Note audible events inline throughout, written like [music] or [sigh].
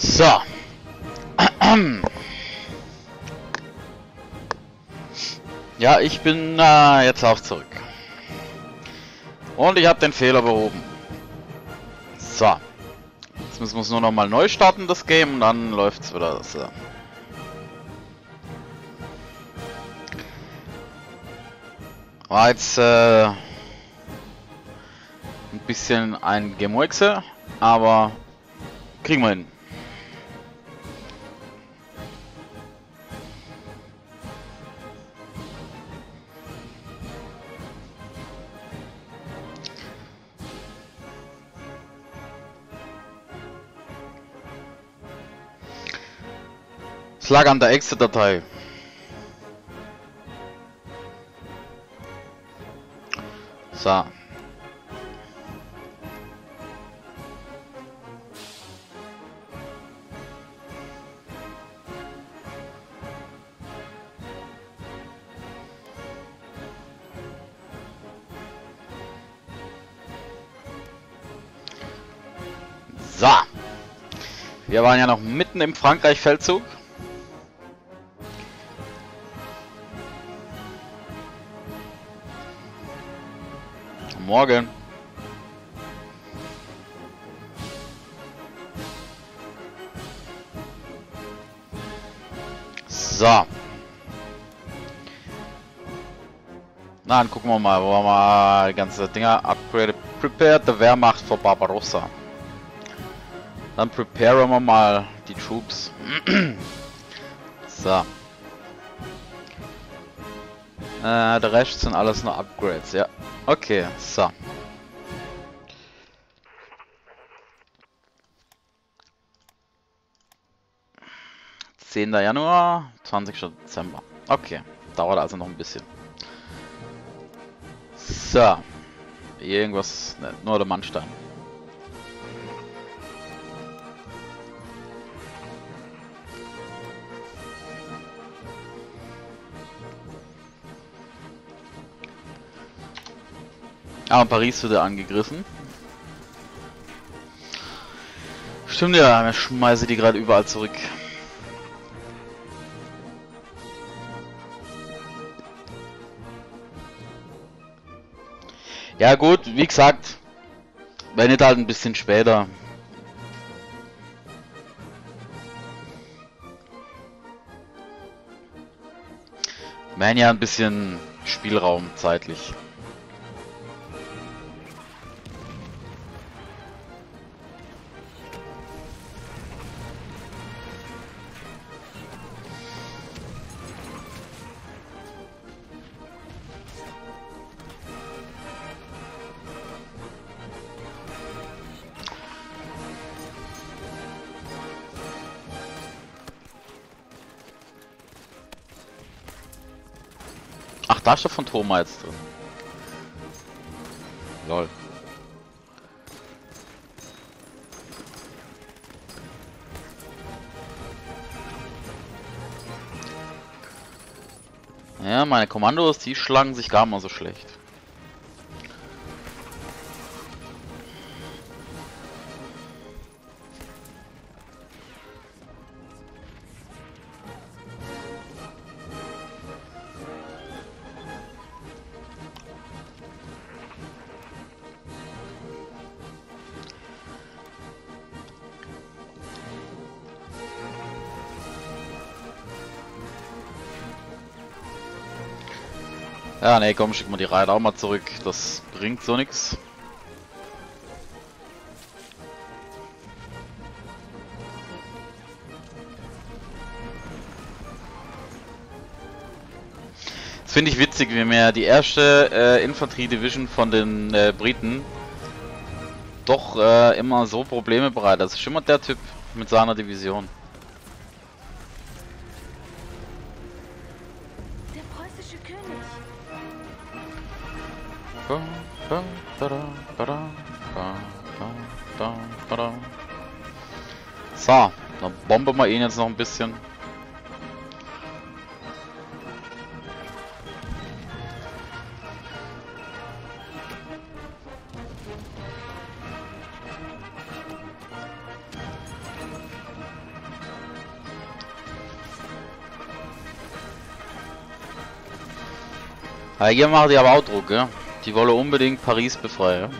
So. Ja, ich bin äh, jetzt auch zurück. Und ich habe den Fehler behoben. So. Jetzt müssen wir es nur noch mal neu starten, das Game, und dann läuft es wieder. So. War jetzt äh, ein bisschen ein Gemurkse, aber kriegen wir hin. Es lag an der Exit-Datei. So. So. Wir waren ja noch mitten im Frankreich-Feldzug. Morgen. So. Na, dann gucken wir mal, wo wir mal die ganze Dinger upgrade. Prepare the Wehrmacht for Barbarossa. Dann preparen wir mal die Troops. [clears throat] so. Äh, der Rest sind alles nur Upgrades, ja. Okay, so. Zehnter Januar, 20. Dezember. Okay, dauert also noch ein bisschen. So. Irgendwas, ne, nur der Mannstein. Ah, Paris wird angegriffen. Stimmt ja, ich schmeiße die gerade überall zurück. Ja gut, wie gesagt, wenn nicht halt ein bisschen später. Haben ja ein bisschen Spielraum zeitlich. Ist der Phantoma jetzt drin. Lol. Ja, meine Kommandos, die schlagen sich gar mal so schlecht. Ja, ne, komm, schick mal die Reiter auch mal zurück. Das bringt so nix. Das finde ich witzig, wie mir die erste äh, Infanterie-Division von den äh, Briten doch äh, immer so Probleme bereitet. Das ist schon mal der Typ mit seiner Division. Bombe mal ihn jetzt noch ein bisschen. Ja, hier macht die aber auch Druck, ja? Die wollen unbedingt Paris befreien.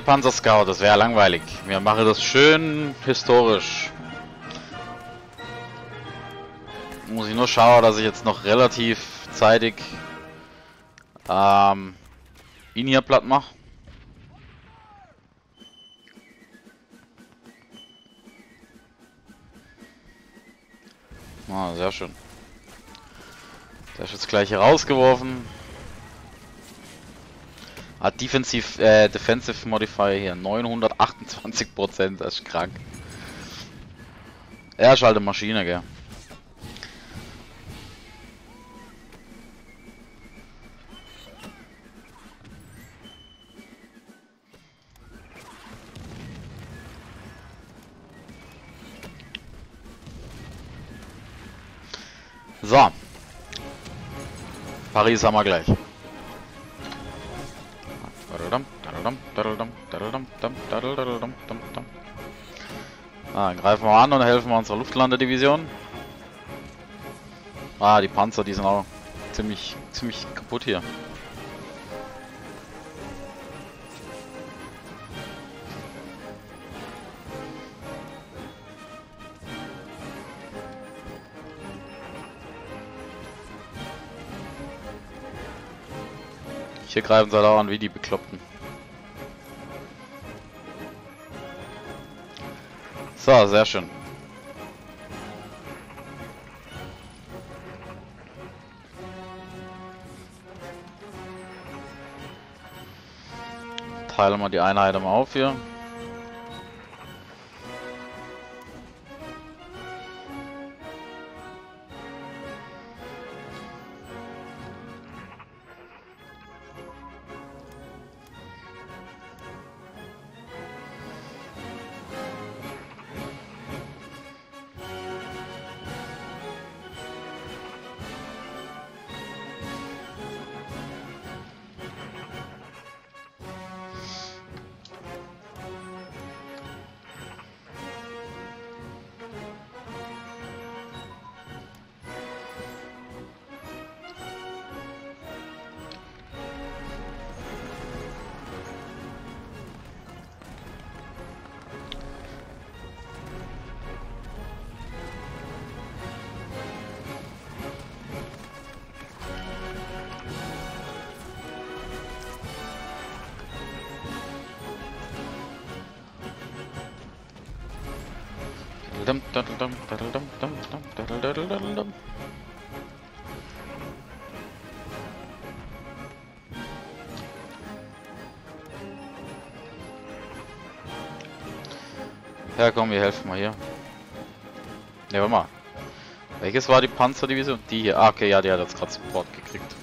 Panzer Scout, das wäre langweilig. Wir machen das schön historisch. Muss ich nur schauen, dass ich jetzt noch relativ zeitig ähm, ihn hier platt mache. Ah, sehr schön. Der ist jetzt gleich hier rausgeworfen. Hat Defensive, äh, Defensive Modifier hier 928%, das ist krank. Er ist halt eine Maschine, gell. So. Paris haben wir gleich. Greifen wir an und helfen wir unserer Luftlandedivision. Ah, die Panzer, die sind auch ziemlich, ziemlich kaputt hier. Hier greifen sie halt auch an wie die Bekloppten. So, sehr schön. Teilen wir die Einheit mal auf hier. Ja komm, wir helfen mal hier. Ne, warte mal. Welches war die Panzerdivision? Die hier. Ah, okay, ja, die hat jetzt gerade Support gekriegt.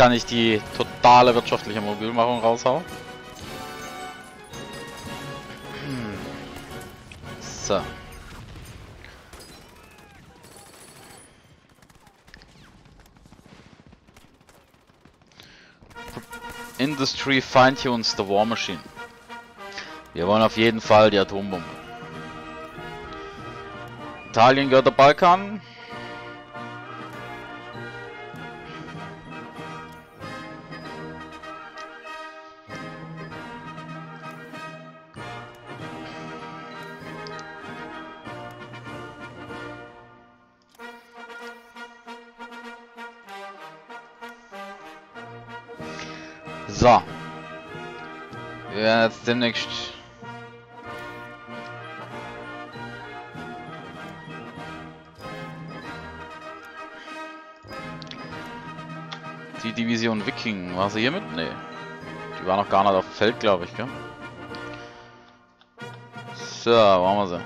Kann ich die totale wirtschaftliche Mobilmachung raushauen. So. Industry fine-tunes the war machine. Wir wollen auf jeden Fall die Atombombe. Italien gehört der Balkan. Demnächst... Die Division Viking, war sie hier mit? Nee. Die war noch gar nicht auf dem Feld, glaube ich, gell? So, wo haben wir sie?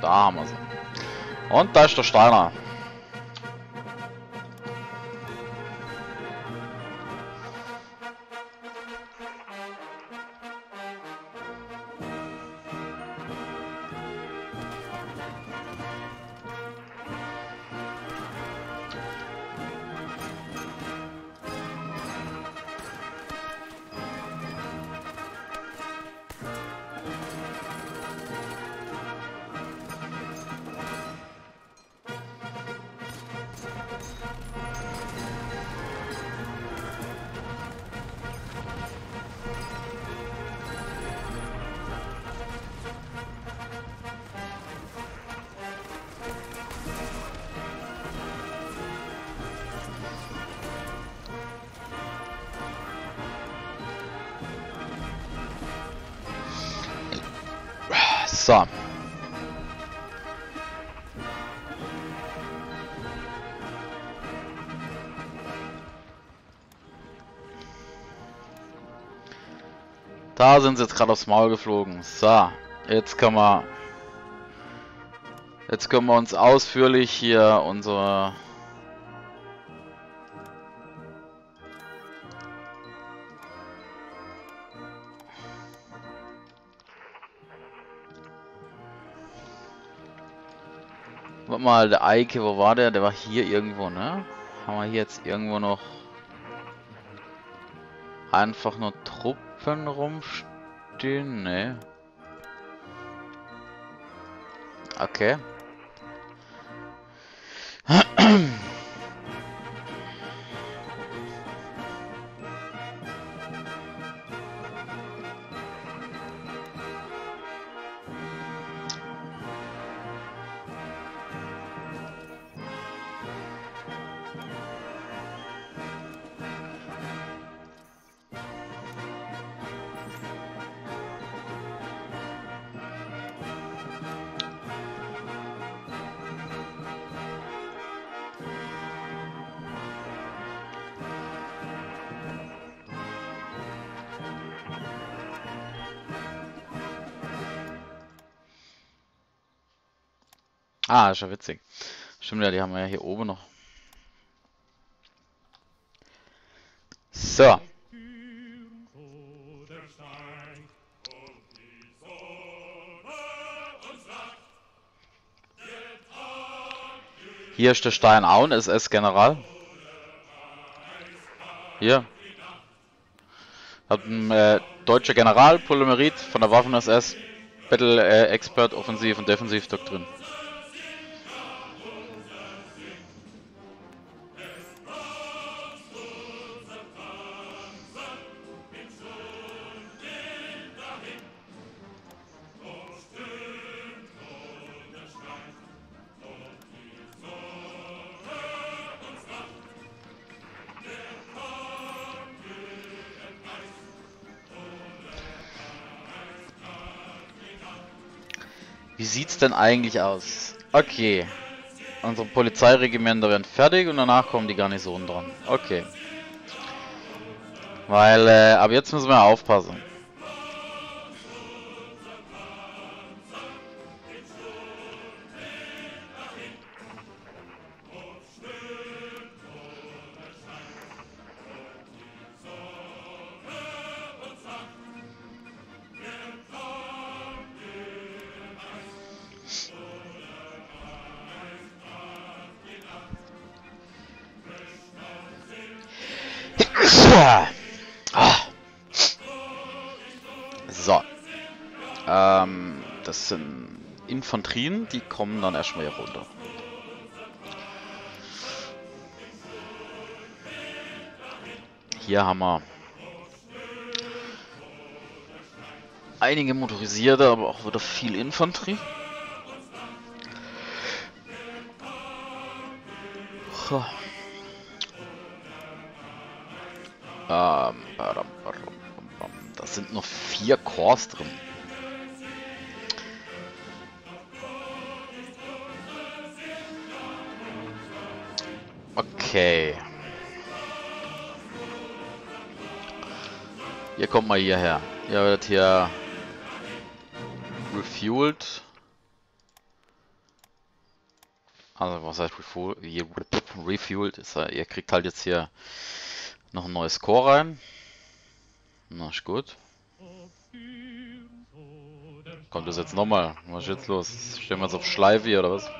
Da haben wir sie. Und da ist der Steiner. Sind sie jetzt gerade aufs Maul geflogen. So, jetzt können wir... Jetzt können wir uns ausführlich hier unsere... Warte mal, der Eike, wo war der? Der war hier irgendwo, ne? Haben wir hier jetzt irgendwo noch einfach nur Truppen rumstehen? Ne. Okay. Ah, ist ja witzig. Stimmt ja, die haben wir ja hier oben noch. So. Hier ist der Stein Auen, SS-General. Hier. Hat ein äh, deutscher General, Polymerit von der Waffen-SS. Battle äh, Offensiv- und Defensivdoktrin. Denn eigentlich aus? Okay. Unsere Polizeiregimenter werden fertig und danach kommen die Garnisonen dran. Okay. Weil, äh, ab jetzt müssen wir aufpassen. Infanterien, die kommen dann erstmal hier runter. Hier haben wir einige motorisierte, aber auch wieder viel Infanterie. Ähm, badam, bam. das sind nur vier Cores drin. Okay. Ihr kommt mal hierher. Ihr werdet hier refueled. Also was heißt refueled? Refueled ist ihr kriegt halt jetzt hier noch ein neues Core rein. Na ist gut. Kommt das jetzt nochmal? Was ist jetzt los? Stellen wir uns auf Schleife oder was?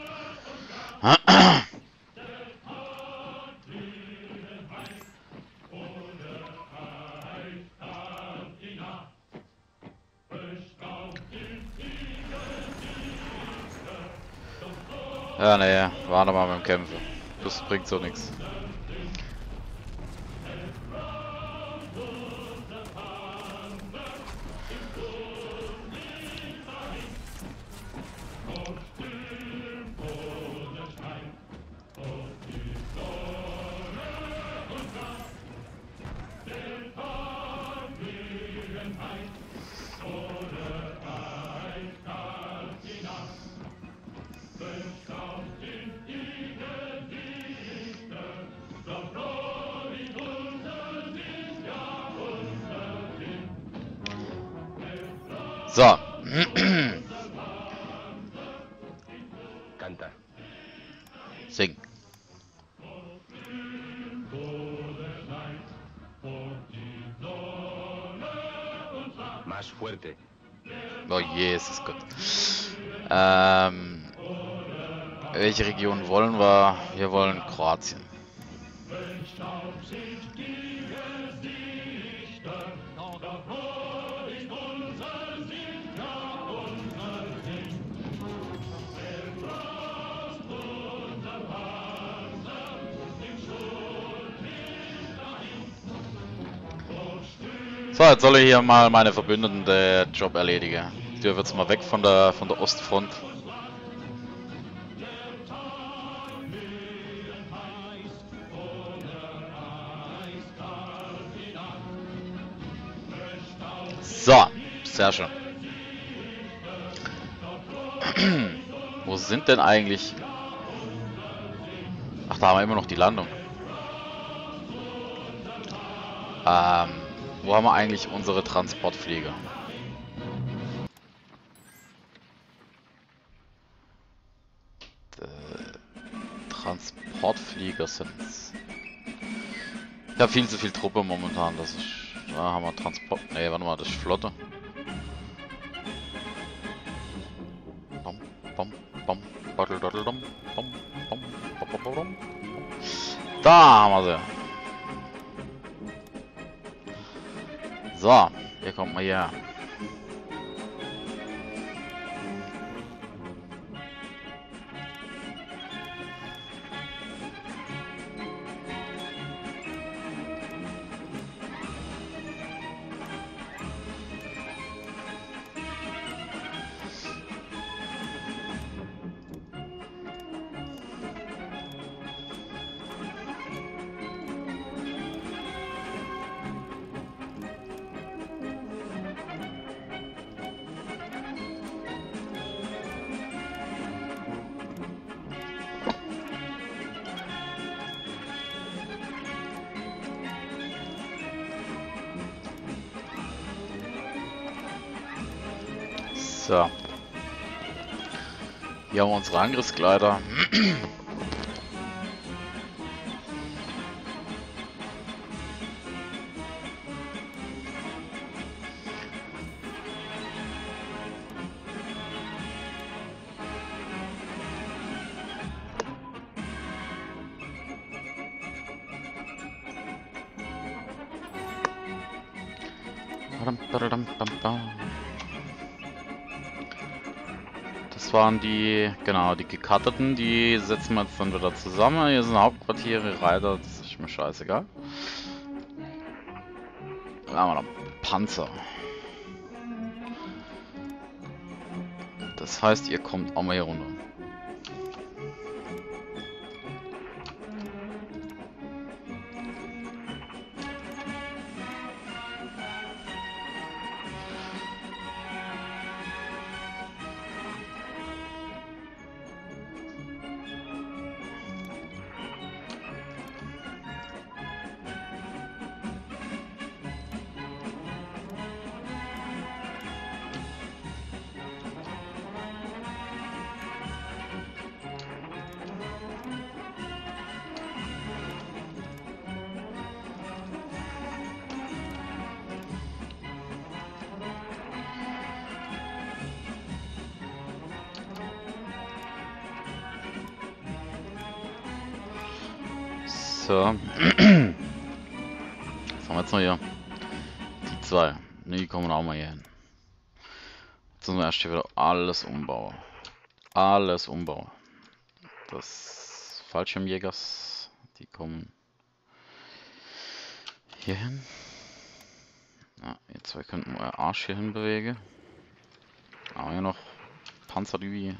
Ja, ne, warte mal beim Kämpfen. Das bringt so nichts. Welche Region wollen wir? Wir wollen Kroatien. So, jetzt soll ich hier mal meine Verbündeten den Job erledigen. Die wird's mal weg von der von der Ostfront. Schön. Wo sind denn eigentlich... Ach, da haben wir immer noch die Landung. Ähm, wo haben wir eigentlich unsere Transportflieger? Äh, Transportflieger sind's. Ich habe viel zu viel Truppe momentan, das ist... Da haben wir Transport... Ne, warte mal, das ist Flotte. Da haben wir sie. So, hier kommt mal her. So. Hier haben wir unsere Angriffskleider. [clears throat] waren die, genau, die gekarteten, die setzen wir jetzt dann wieder zusammen. Hier sind Hauptquartiere, Reiter, das ist mir scheißegal. Dann haben wir noch Panzer. Das heißt, ihr kommt auch mal hier runter. Erst hier wieder alles umbauen. Alles umbauen. Das Fallschirmjägers, die kommen hier hin. Ja, ihr zwei könnten euer Arsch hier hin bewegen. Aber hier noch Panzerdübi.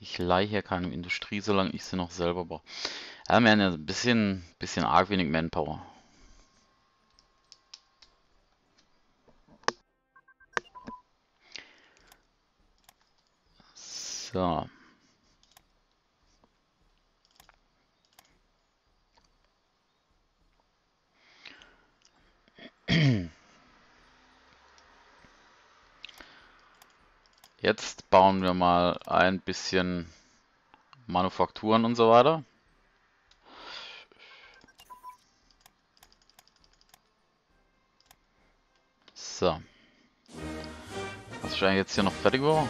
Ich leihe hier keine Industrie, solange ich sie noch selber brauche. Ja, wir haben ja ein bisschen, bisschen arg wenig Manpower. So. Jetzt bauen wir mal ein bisschen Manufakturen und so weiter. So. Was eigentlich jetzt hier noch fertig war?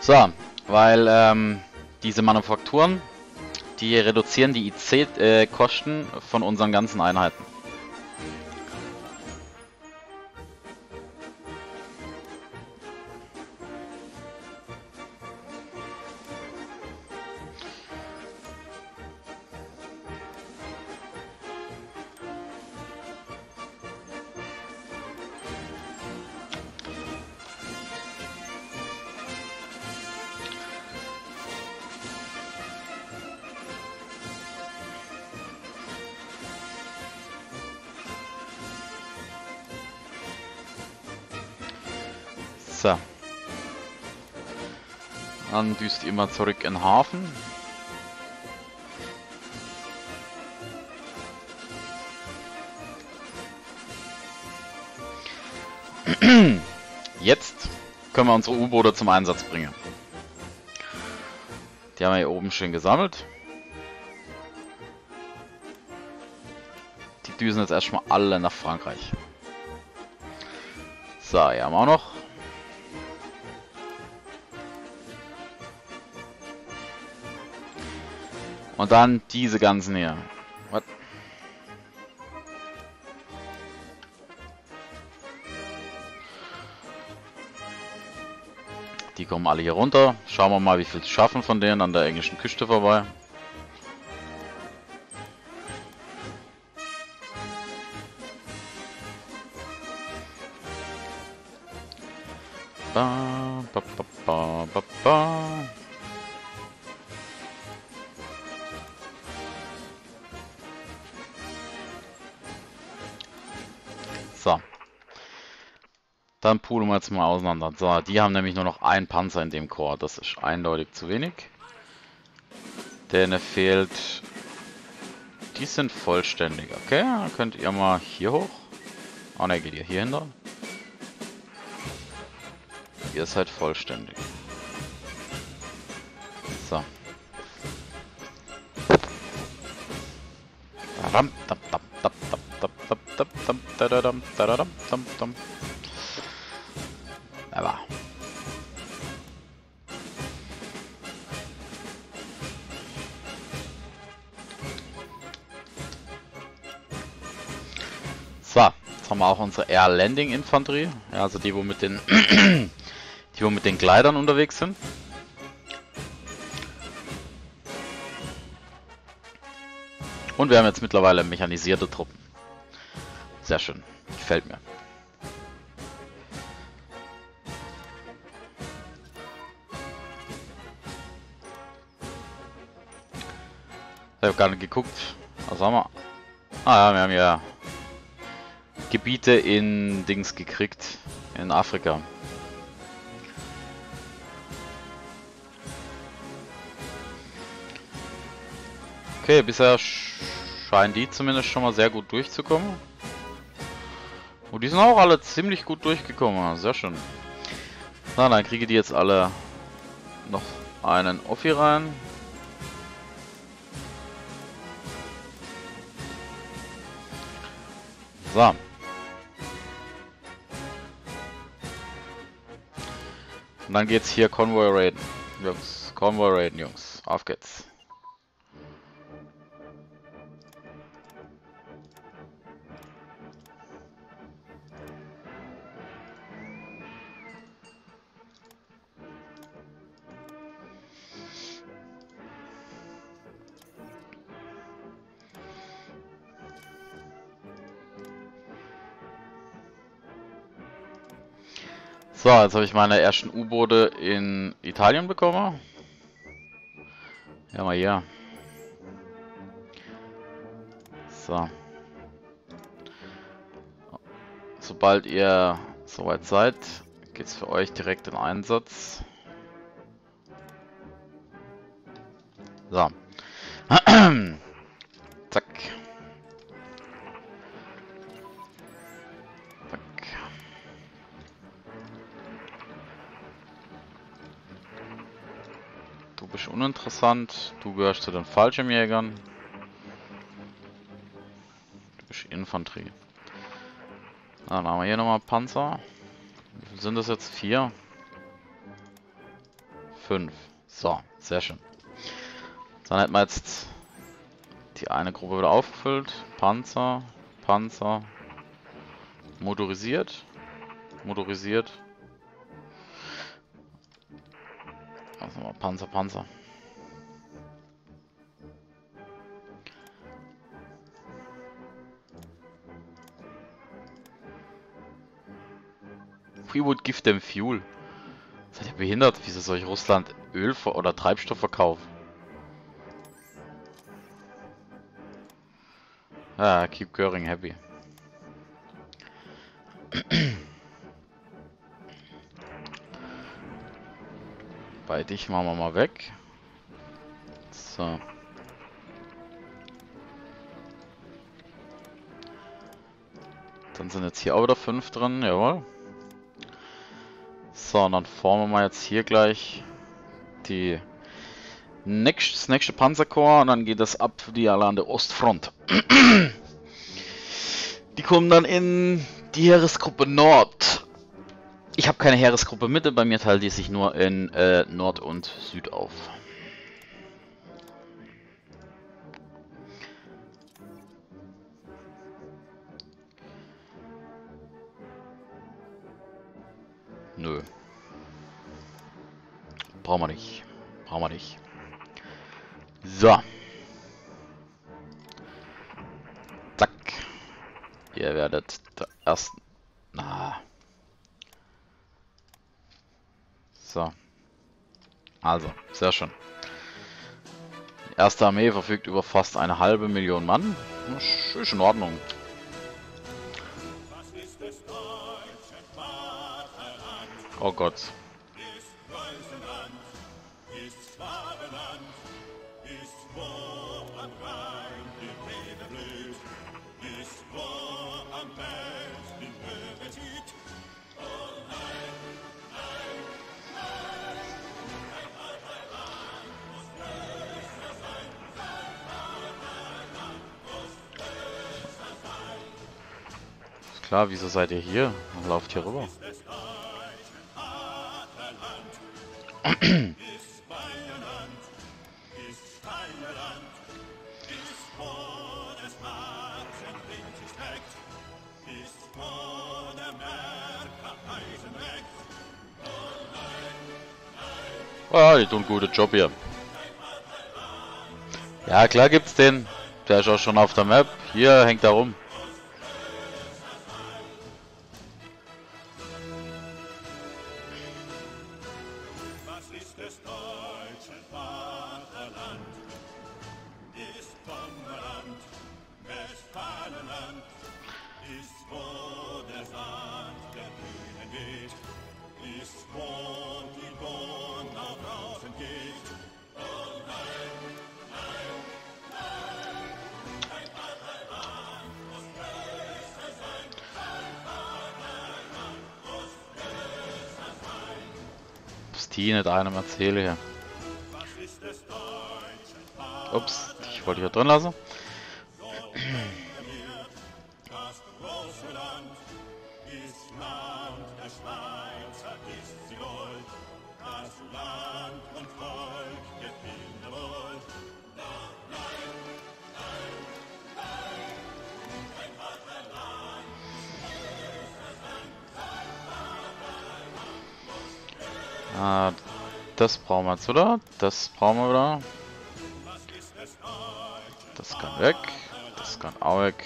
So, weil ähm, diese Manufakturen, die reduzieren die IC-Kosten äh, von unseren ganzen Einheiten. Düst immer zurück in Hafen. Jetzt können wir unsere U-Boote zum Einsatz bringen. Die haben wir hier oben schön gesammelt. Die düsen jetzt erstmal alle nach Frankreich. So, hier haben wir auch noch Und dann diese ganzen hier. What? Die kommen alle hier runter. Schauen wir mal, wie viel schaffen von denen an der englischen Küste vorbei. Dann poolen wir jetzt mal auseinander. So, die haben nämlich nur noch einen Panzer in dem Chor. Das ist eindeutig zu wenig. Denn er fehlt... Die sind vollständig. Okay, dann könnt ihr mal hier hoch. Oh ne, geht ihr hier hinter. Ihr seid vollständig. So. Dam, dam, dam, dam, dam, dam, dam, dam, dam, dadadam, dadadam, dam, dam. Aber. So, jetzt haben wir auch unsere Air Landing Infanterie, ja, also die, wo mit den, [clears throat] die, wo mit den Gleitern unterwegs sind. Und wir haben jetzt mittlerweile mechanisierte Truppen. Sehr schön. Gefällt mir. Ich habe gar nicht geguckt. Was haben wir? Ah ja, wir haben ja Gebiete in Dings gekriegt. In Afrika. Okay, bisher scheinen die zumindest schon mal sehr gut durchzukommen. Und die sind auch alle ziemlich gut durchgekommen. Sehr schön. Na, dann kriege die jetzt alle noch einen Offi rein. So. Und dann geht's hier Convoy raiden. Jungs, Convoy raiden, Jungs. Auf geht's. So, jetzt habe ich meine ersten U-Boote in Italien bekommen. Ja, mal hier. So. Sobald ihr soweit seid, geht's für euch direkt in Einsatz. So. [clears throat] Du bist uninteressant. Du gehörst zu den Fallschirmjägern. Du bist Infanterie. Dann haben wir hier nochmal Panzer. Wie viel sind das jetzt? Vier? Fünf. So, sehr schön. Dann hätten wir jetzt die eine Gruppe wieder aufgefüllt. Panzer, Panzer, motorisiert, motorisiert. Also mal Panzer, Panzer. We would give them fuel. Seid ihr behindert? Wieso soll ich Russland Öl oder Treibstoff verkaufen? Ah, keep Göring happy. Bei dich machen wir mal weg. So. Dann sind jetzt hier auch wieder fünf drin, jawohl. So, und dann formen wir mal jetzt hier gleich die nächst, das nächste Panzerkorps und dann geht das ab für die alle an der Ostfront. [clears throat] Die kommen dann in die Heeresgruppe Nord. Habe keine Heeresgruppe Mitte, bei mir teilt die sich nur in äh, Nord und Süd auf. Nö. Brauchen wir nicht. Sehr schön. Die erste Armee verfügt über fast eine halbe Million Mann. Das Ist in Ordnung. Oh Gott. Wieso seid ihr hier? Lauft hier rüber. Ah, die tun einen guten Job hier. Ja, klar gibt's den. Der ist auch schon auf der Map. Hier hängt er rum. Erzähle hier. Ups, ich wollte hier drin lassen. Jetzt, oder? Das brauchen wir wieder. Das kann weg. Das kann auch weg.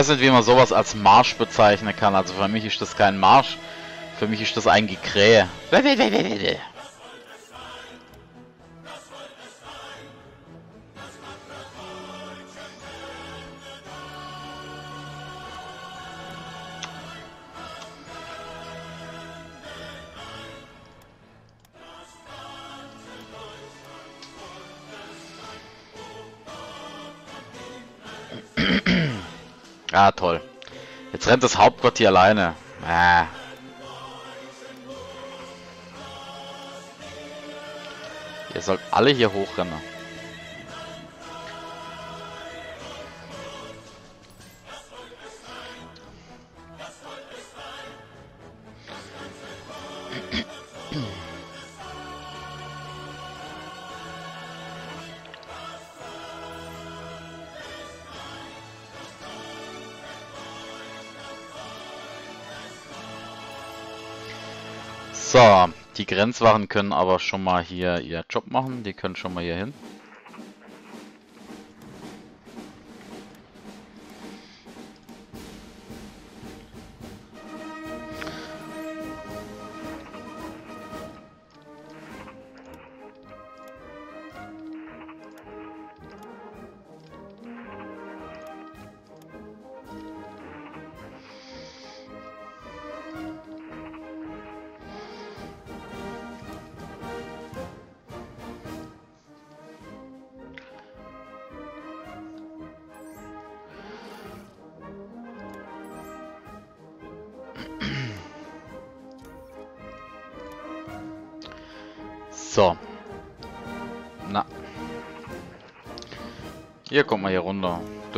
Weiß nicht, wie man sowas als Marsch bezeichnen kann. Also für mich ist das kein Marsch. Für mich ist das ein Gekrähe. Ah, toll. Jetzt rennt das Hauptquartier alleine. Ah. Ihr sollt alle hier hochrennen. Die Grenzwachen können aber schon mal hier ihr Job machen. Die können schon mal hier hin.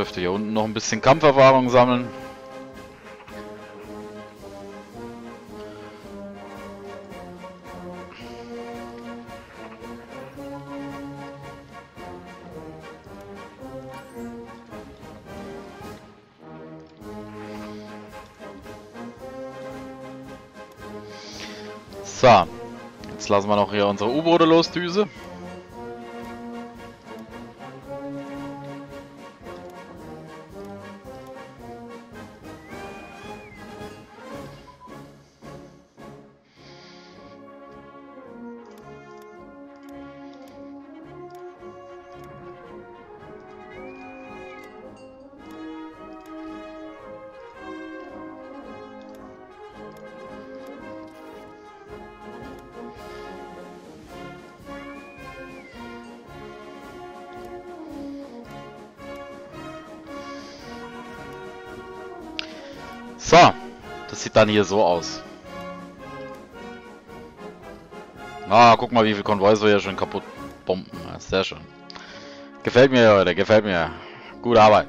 Dürfte hier unten noch ein bisschen Kampferfahrung sammeln. So. Jetzt lassen wir noch hier unsere U-Boote los, dann hier so aus. Ah, guck mal, wie viele Konvois wir hier schon kaputt bomben. Ja, sehr schön. Gefällt mir, Leute, gefällt mir. Gute Arbeit.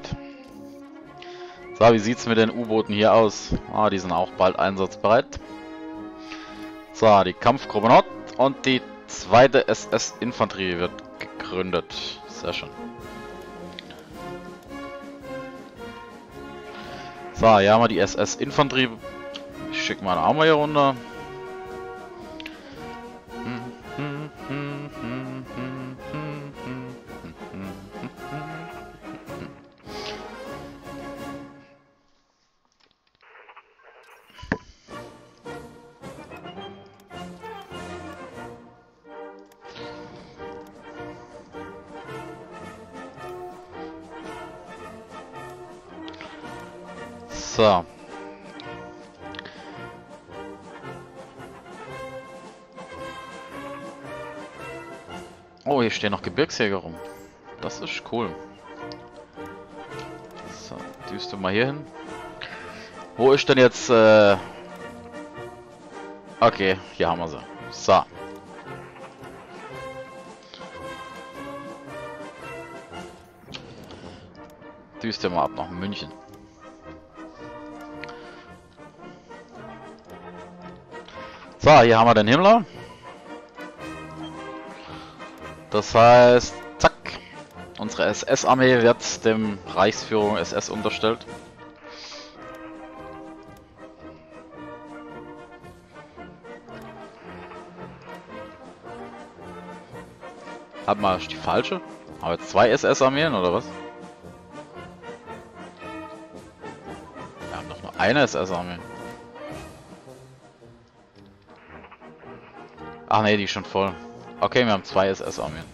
So, wie sieht's mit den U-Booten hier aus? Ah, die sind auch bald einsatzbereit. So, die Kampfgruppe Nord und die zweite SS-Infanterie wird gegründet. Sehr schön. So, hier haben wir die SS-Infanterie. Ich schicke mal auch mal hier runter. Stehen noch Gebirgsjäger rum. Das ist cool. So, düst du mal hier hin. Wo ist denn jetzt... Äh okay, hier haben wir sie. So. Düst mal ab nach München. So, hier haben wir den Himmler. Das heißt, zack, unsere SS-Armee wird dem Reichsführung SS unterstellt. Hat mal die falsche? Aber jetzt zwei SS-Armeen oder was? Wir haben doch nur eine SS-Armee. Ach ne, die ist schon voll. Okay, wir haben zwei SS-Armeen.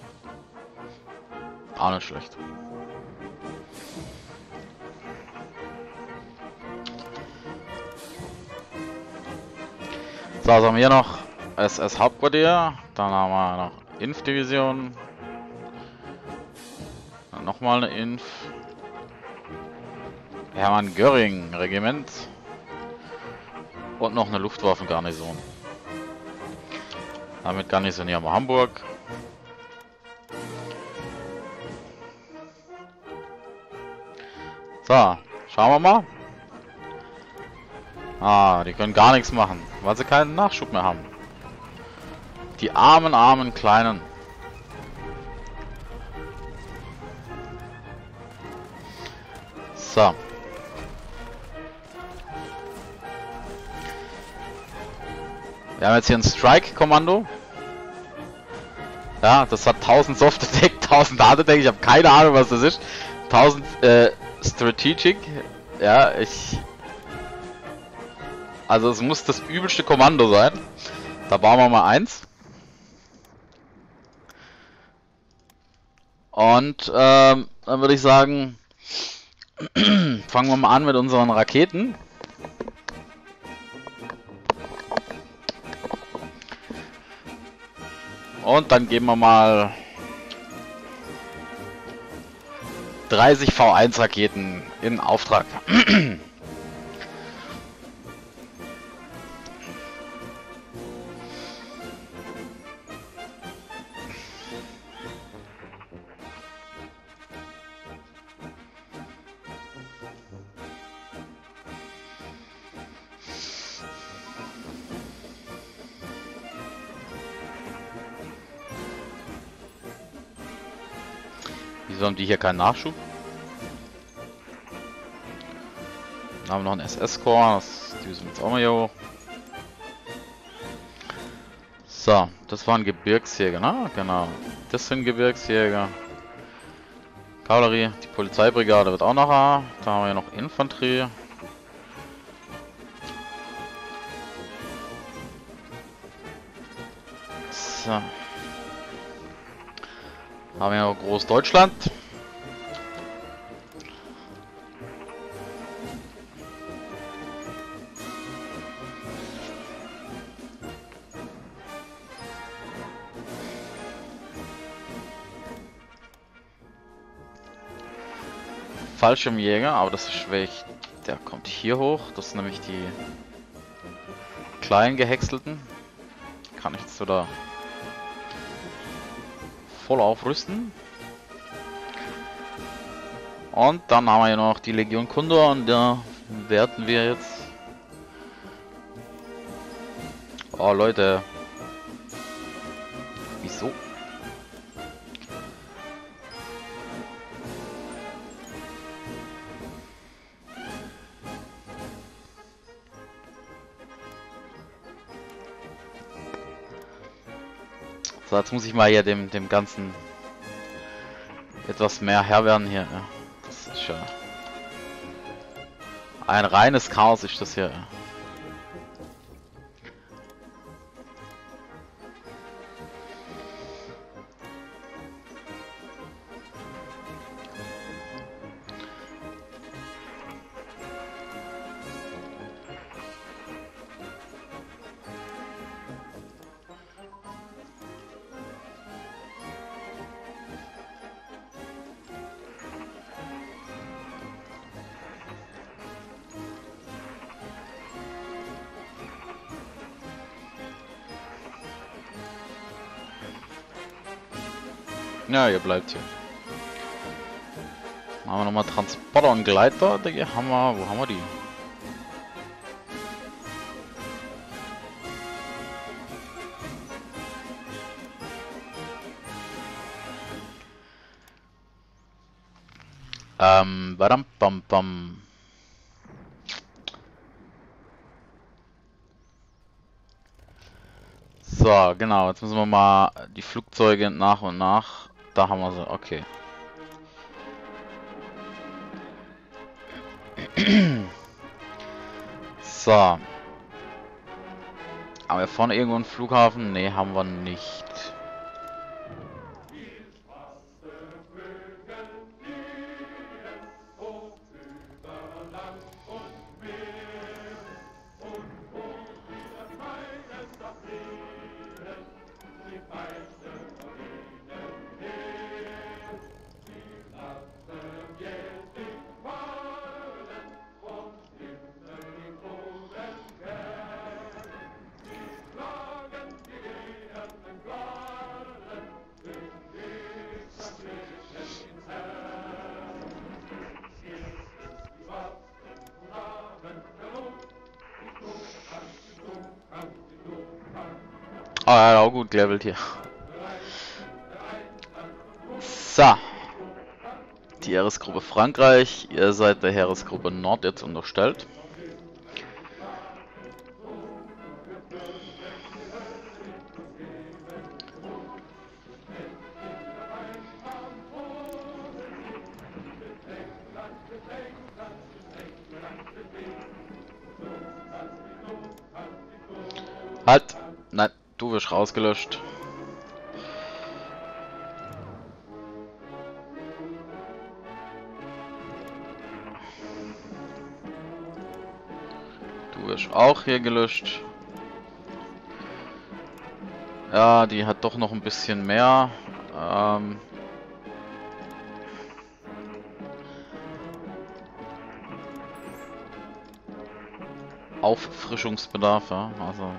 Auch nicht schlecht. So, was haben wir noch? SS Hauptquartier. Dann haben wir noch Inf-Division. Nochmal eine Inf. Hermann Göring Regiment. Und noch eine Luftwaffengarnison. Damit garnisonieren wir Hamburg. So, schauen wir mal. Ah, die können gar nichts machen, weil sie keinen Nachschub mehr haben. Die armen, armen Kleinen. So. Wir haben jetzt hier ein Strike-Kommando. Ja, das hat 1000 Soft Attack, [laughs] 1000 Hard Attack, ich habe keine Ahnung, was das ist. 1000 äh, Strategic. Ja, ich... Also es muss das übelste Kommando sein. Da bauen wir mal eins. Und ähm, dann würde ich sagen, [clears throat] fangen wir mal an mit unseren Raketen. Und dann geben wir mal 30 V1 Raketen in Auftrag. [clears throat] hier keinen Nachschub? Dann haben wir noch einen SS-Core, das düsen wir jetzt auch mal hier hoch. So, das waren Gebirgsjäger, ne? Genau. Das sind Gebirgsjäger. Kavallerie, die Polizeibrigade wird auch noch A. Da haben wir noch Infanterie. So. Haben wir noch Großdeutschland. Fallschirmjäger, aber das ist schwäch. Der kommt hier hoch. Das sind nämlich die kleinen gehäckselten. Kann ich jetzt wieder voll aufrüsten. Und dann haben wir hier noch die Legion Kundor und da werden wir jetzt... Oh Leute. Wieso? Jetzt muss ich mal hier dem, dem Ganzen etwas mehr Herr werden hier. Das ist ja ein reines Chaos ist das hier. Ja, ihr bleibt hier. Machen wir nochmal Transporter und Gleiter. Die haben wir. Wo haben wir die? Ähm, badam, bam, bam. So, genau, jetzt müssen wir mal die Flugzeuge nach und nach. Da haben wir sie, okay. So. Haben wir vorne irgendwo einen Flughafen? Ne, haben wir nicht. Gelevelt hier. So. Die Heeresgruppe Frankreich. Ihr seid der Heeresgruppe Nord jetzt unterstellt. Halt! Wirst rausgelöscht. Du wirst auch hier gelöscht. Ja, die hat doch noch ein bisschen mehr. Ähm Auffrischungsbedarf, ja. Also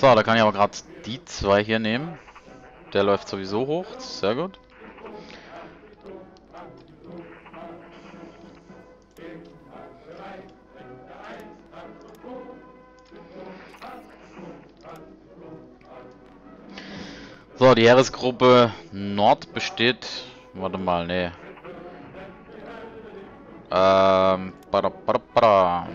So, da kann ich aber gerade die zwei hier nehmen. Der läuft sowieso hoch, sehr gut. So, die Heeresgruppe Nord besteht... Warte mal, nee. Ähm... Bada.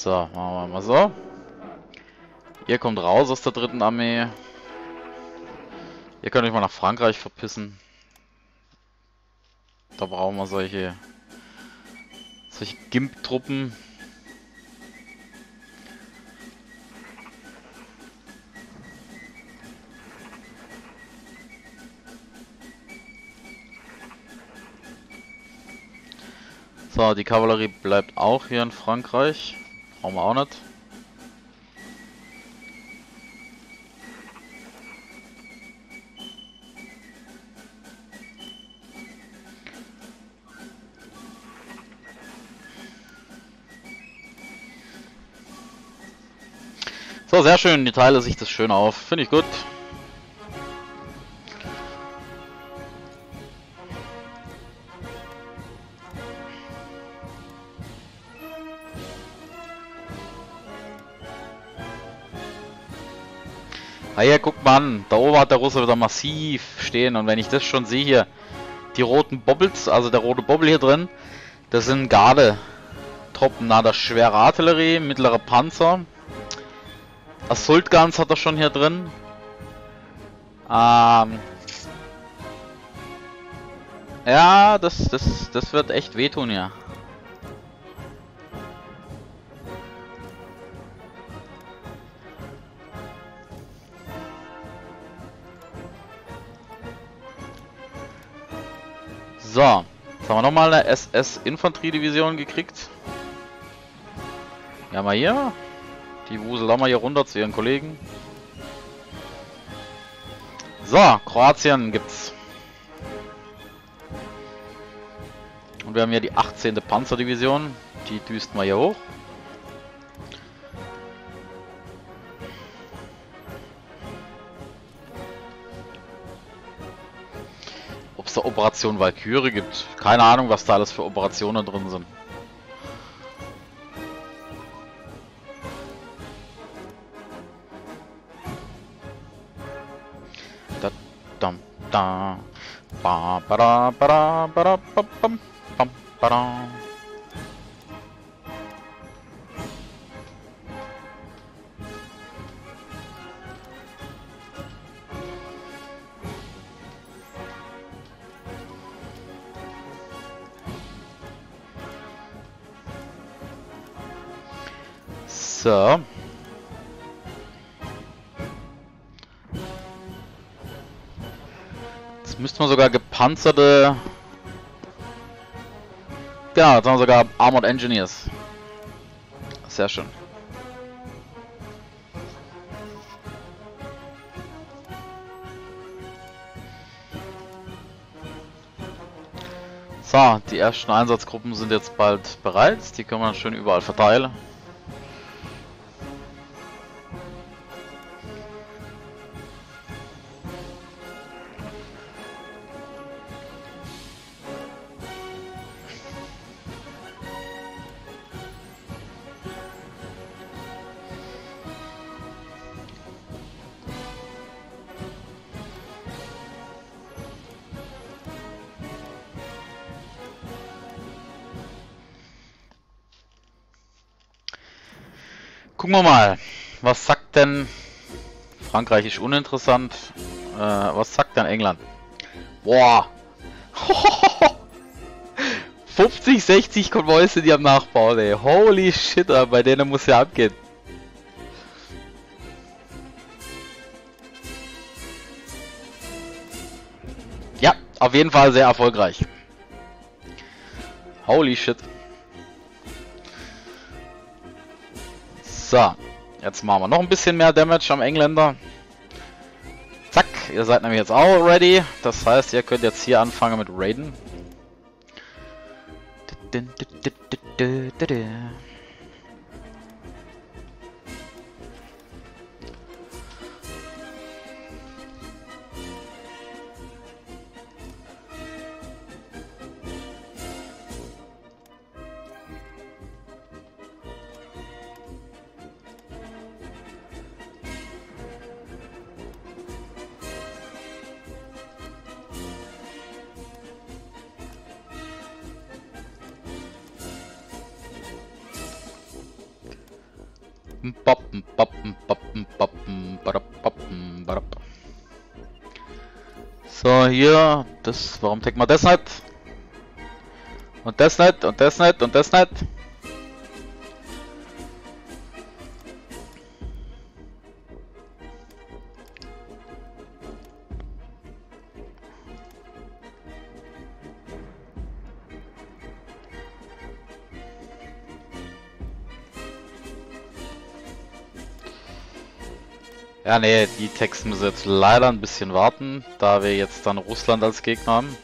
So, machen wir mal so. Ihr kommt raus aus der dritten Armee. Ihr könnt euch mal nach Frankreich verpissen. Da brauchen wir solche solche Gimp-Truppen. So, die Kavallerie bleibt auch hier in Frankreich. Brauchen wir auch nicht. So, sehr schön. Die teile sich das schön auf. Finde ich gut. Ah ja, guck mal an. Da oben hat der Russe wieder massiv stehen. Und wenn ich das schon sehe hier, die roten Bobbles, also der rote Bobbel hier drin, das sind Garde-Truppen. Na, das schwere Artillerie, mittlere Panzer. Assault Guns hat er schon hier drin. Ähm. Ja, das, das, das wird echt wehtun, ja. Jetzt haben wir nochmal eine SS-Infanteriedivision gekriegt. Ja, mal hier. Die Wusel haben wir hier runter zu ihren Kollegen. So, Kroatien gibt's. Und wir haben hier die 18. Panzerdivision. Die düsten wir hier hoch. Da Operation Valkyrie gibt. Keine Ahnung, was da alles für Operationen drin sind. Da, dam, da. Ba, ba, da, ba, da, ba, da, ba, bam, bam, ba, da. So. Jetzt müssten wir sogar gepanzerte... Genau, jetzt haben wir sogar Armored Engineers. Sehr schön. So, die ersten Einsatzgruppen sind jetzt bald bereit. Die können wir schön überall verteilen. Wir mal. Was sagt denn... Frankreich ist uninteressant. Äh, was sagt denn England? Boah. 50, 60 Konvois sind die am Nachbauen, ey. Holy shit, bei denen muss ja abgehen. Ja, auf jeden Fall sehr erfolgreich. Holy shit. So, jetzt machen wir noch ein bisschen mehr Damage am Engländer. Zack, ihr seid nämlich jetzt auch ready. Das heißt, ihr könnt jetzt hier anfangen mit Raiden. So, hier, das, warum taggen wir das nicht? Und das nicht, und das nicht, und das nicht. Ja, nee, die Texte müssen jetzt leider ein bisschen warten, da wir jetzt dann Russland als Gegner haben.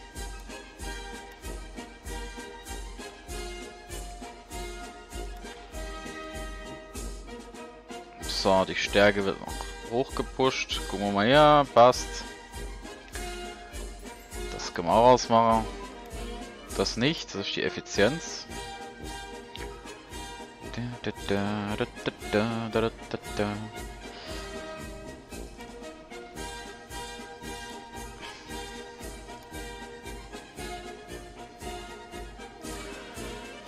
So, die Stärke wird noch hochgepusht. Gucken wir mal hier, passt. Das können wir auch ausmachen. Das nicht, das ist die Effizienz. Da, da, da,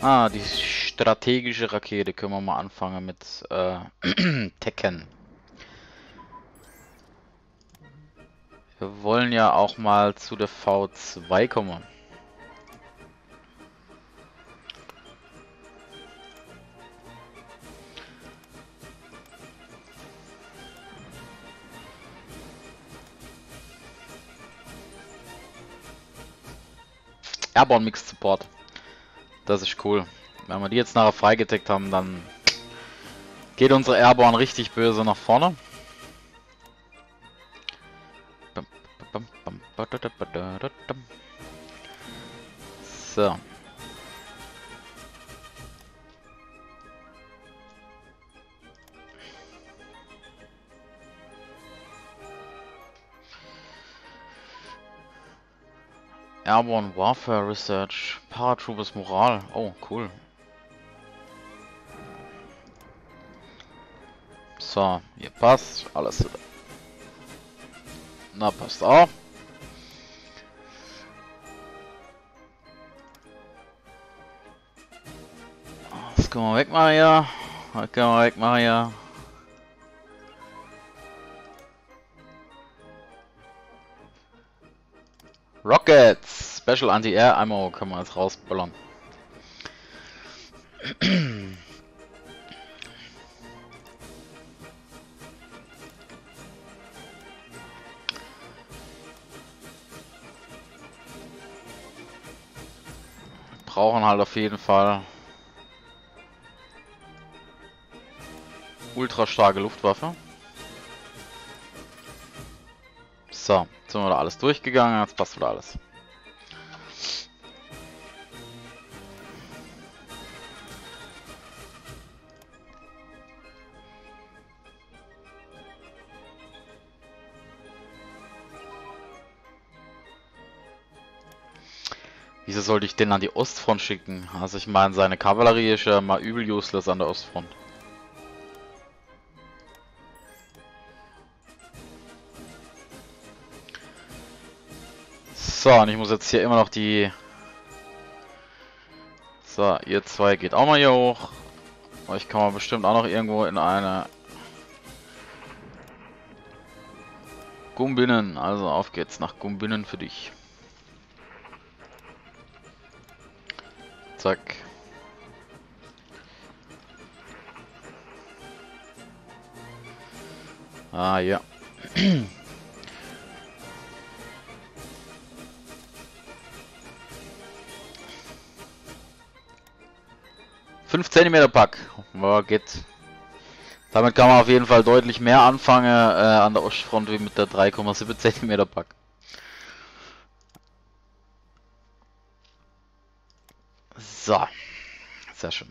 Ah, die strategische Rakete können wir mal anfangen mit äh, [clears throat] Tekken. Wir wollen ja auch mal zu der V2 kommen. Airborne Mix Support. Das ist cool. Wenn wir die jetzt nachher freigedeckt haben, dann geht unsere Airborne richtig böse nach vorne. So. Airborne Warfare Research, Paratroopers Moral. Oh, cool. So, hier passt alles. Na, passt auch. Das können wir wegmachen hier. Das können wir wegmachen hier. Rockets! Special Anti-Air Ammo können wir jetzt rausballern. Brauchen halt auf jeden Fall ultra starke Luftwaffe. So, jetzt sind wir da alles durchgegangen, jetzt passt wieder alles. Wieso sollte ich den an die Ostfront schicken? Also ich meine, seine Kavallerie ist ja mal übel useless an der Ostfront. So, und ich muss jetzt hier immer noch die... So, ihr zwei geht auch mal hier hoch. Euch kann man bestimmt auch noch irgendwo in eine... Gumbinnen, also auf geht's nach Gumbinnen für dich. Zack. Ah, ja. 5 cm Pack. Ja, geht. Damit kann man auf jeden Fall deutlich mehr anfangen äh, an der Ostfront wie mit der 3,7 cm Pack. So. Sehr schön.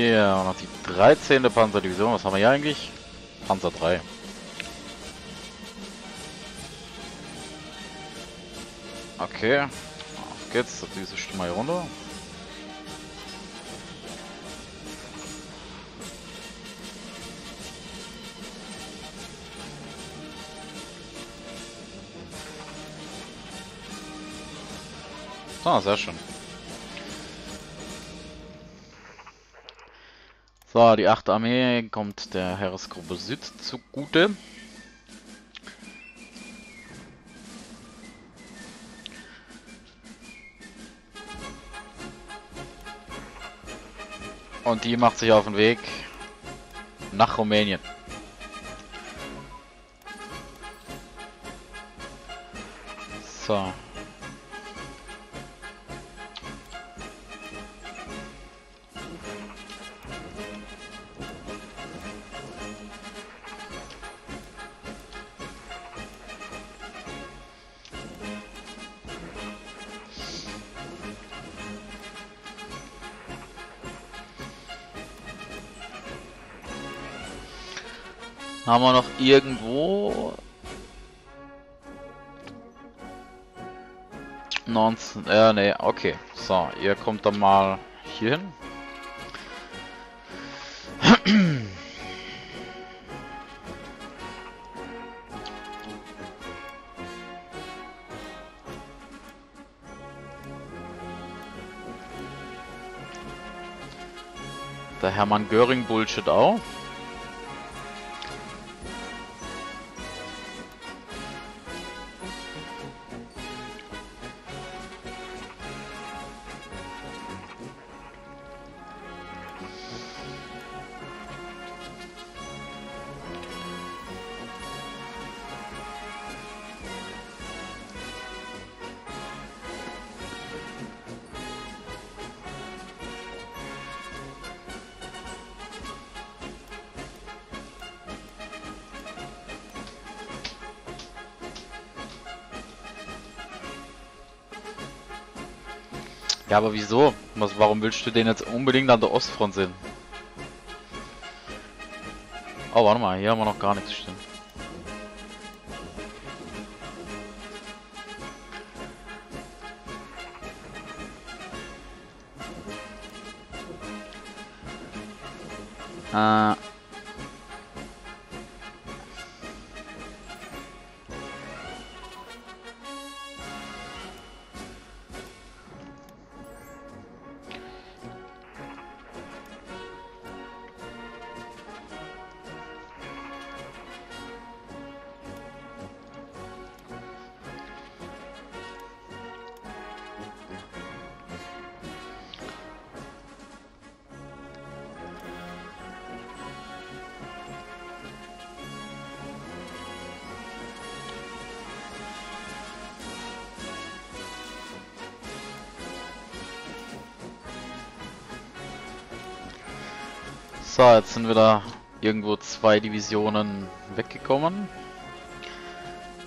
Hier, und noch die 13. Panzerdivision. Was haben wir hier eigentlich? Panzer 3. Okay. Auf geht's. Diese Stimme hier runter. Ah, sehr schön. So, die 8. Armee kommt der Heeresgruppe Süd zugute. Und die macht sich auf den Weg nach Rumänien. So. Haben wir noch irgendwo 19, äh, nee, okay. So, ihr kommt dann mal hier hin. Der Hermann Göring Bullshit auch. Ja, aber wieso? Was, warum willst du den jetzt unbedingt an der Ostfront sehen? Oh, warte mal, hier haben wir noch gar nichts stehen. Äh. So, jetzt sind wieder irgendwo zwei Divisionen weggekommen.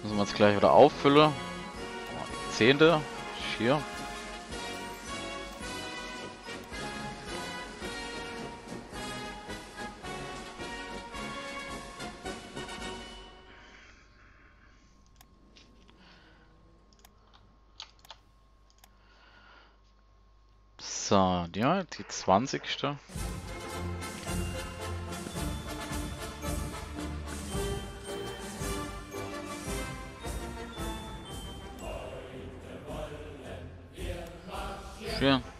Müssen wir jetzt gleich wieder auffüllen. Zehnte. Hier. So, ja, die zwanzigste. Schön.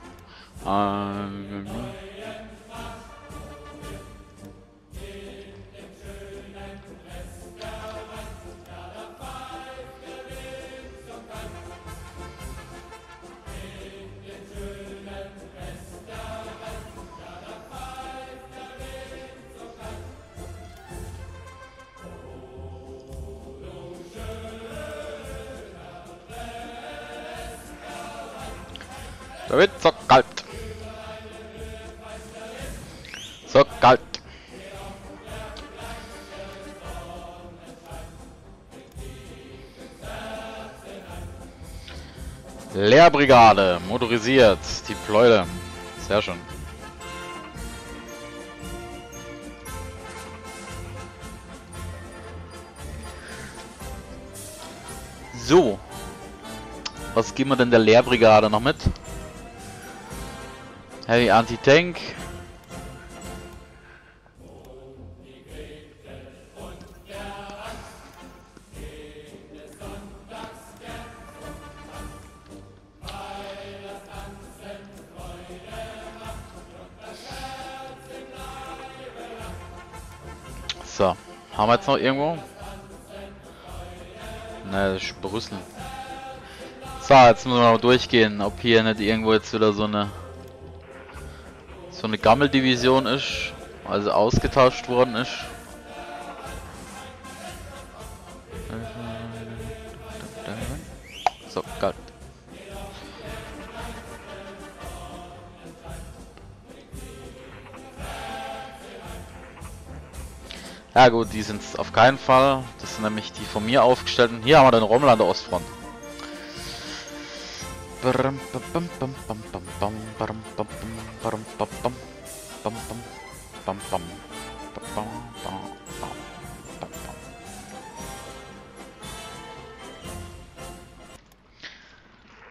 Lehrbrigade, motorisiert, die Pleule. Sehr schön. So. Was geben wir denn der Lehrbrigade noch mit? Heavy Anti-Tank. Wir jetzt noch irgendwo? Ne, das ist Brüssel. So, jetzt müssen wir mal durchgehen, ob hier nicht irgendwo jetzt wieder so eine so eine Gammeldivision ist, also ausgetauscht worden ist. Ja gut, die sind es auf keinen Fall. Das sind nämlich die von mir aufgestellten. Hier haben wir den Rommel an der Ostfront.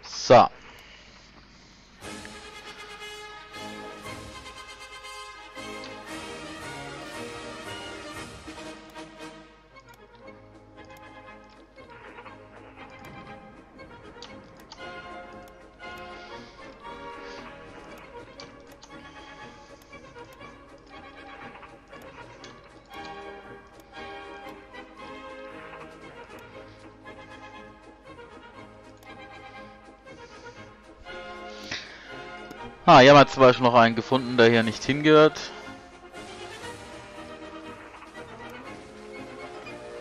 So. Ah, hier haben wir zum Beispiel noch einen gefunden, der hier nicht hingehört.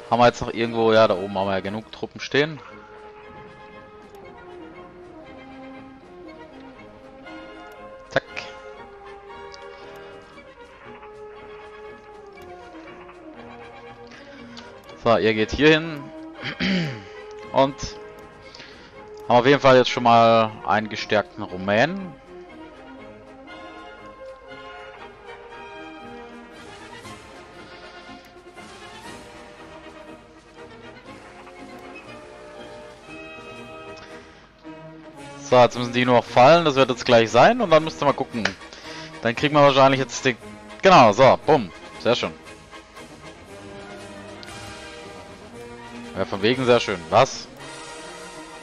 Haben wir jetzt noch irgendwo, ja, da oben haben wir ja genug Truppen stehen. Zack. So, ihr geht hier hin. Und haben auf jeden Fall jetzt schon mal einen gestärkten Rumänen. So, jetzt müssen die nur noch fallen. Das wird jetzt gleich sein. Und dann müsst ihr mal gucken. Dann kriegen wir wahrscheinlich jetzt den... Genau, so, bumm. Sehr schön. Ja, von wegen sehr schön. Was?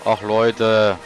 Ach, Leute.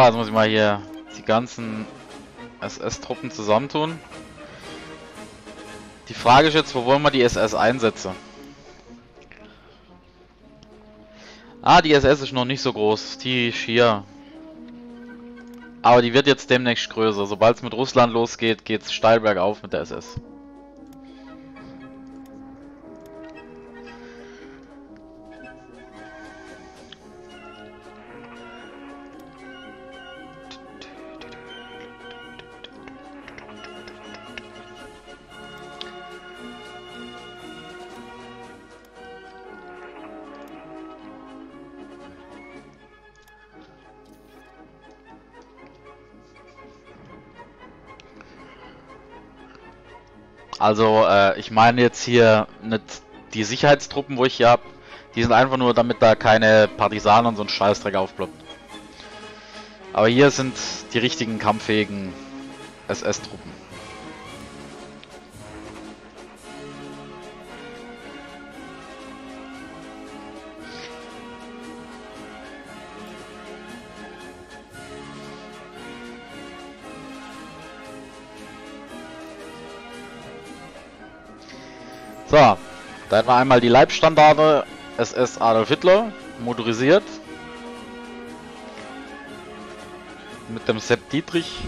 So, jetzt muss ich mal hier die ganzen SS-Truppen zusammentun. Die Frage ist jetzt, wo wollen wir die SS einsetzen? Ah, die SS ist noch nicht so groß. Die ist hier. Aber die wird jetzt demnächst größer. Sobald es mit Russland losgeht, geht es steil bergauf mit der SS. Also, äh, ich meine jetzt hier nicht die Sicherheitstruppen, wo ich hier hab. Die sind einfach nur, damit da keine Partisanen und so ein Scheißdreck aufploppt. Aber hier sind die richtigen kampffähigen SS-Truppen. Da hätten wir einmal die Leibstandarde SS Adolf Hitler, motorisiert. Mit dem Sepp Dietrich.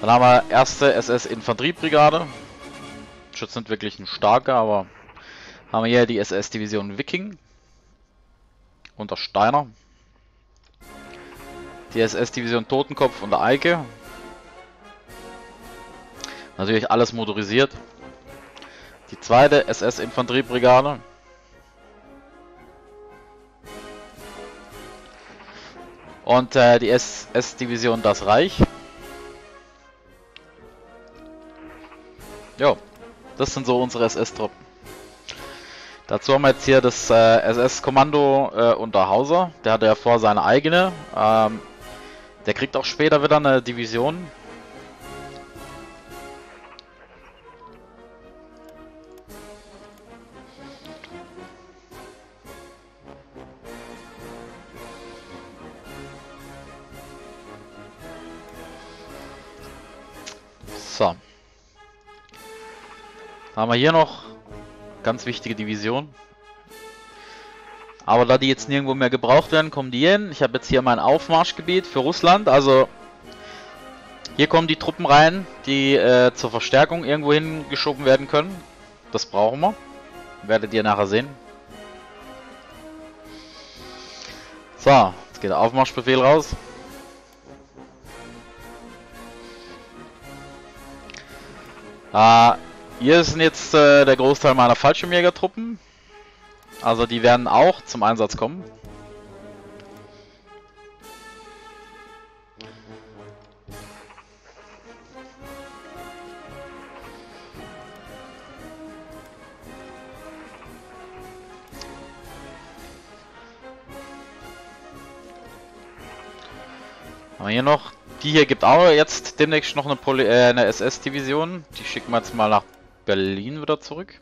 Dann haben wir erste SS Infanteriebrigade. Jetzt nicht wirklich ein starker, aber haben wir hier die SS Division Viking. Unter Steiner. Die SS Division Totenkopf unter Eike. Natürlich alles motorisiert. Die zweite SS-Infanteriebrigade. Und äh, die SS-Division Das Reich. Jo, das sind so unsere SS-Truppen. Dazu haben wir jetzt hier das äh, SS-Kommando äh, unter Hauser. Der hatte ja vor seine eigene. Ähm, der kriegt auch später wieder eine Division. So. Haben wir hier noch ganz wichtige Division. Aber da die jetzt nirgendwo mehr gebraucht werden, kommen die hin. Ich habe jetzt hier mein Aufmarschgebiet für Russland. Also hier kommen die Truppen rein, die äh, zur Verstärkung irgendwo hingeschoben werden können. Das brauchen wir. Werdet ihr nachher sehen. So, jetzt geht der Aufmarschbefehl raus. Äh, hier ist jetzt äh, der Großteil meiner Fallschirmjägertruppen. Also die werden auch zum Einsatz kommen. Haben wir hier noch, die hier gibt auch jetzt demnächst noch eine, Poli äh, eine SS-Division. Die schicken wir jetzt mal nach Berlin wieder zurück.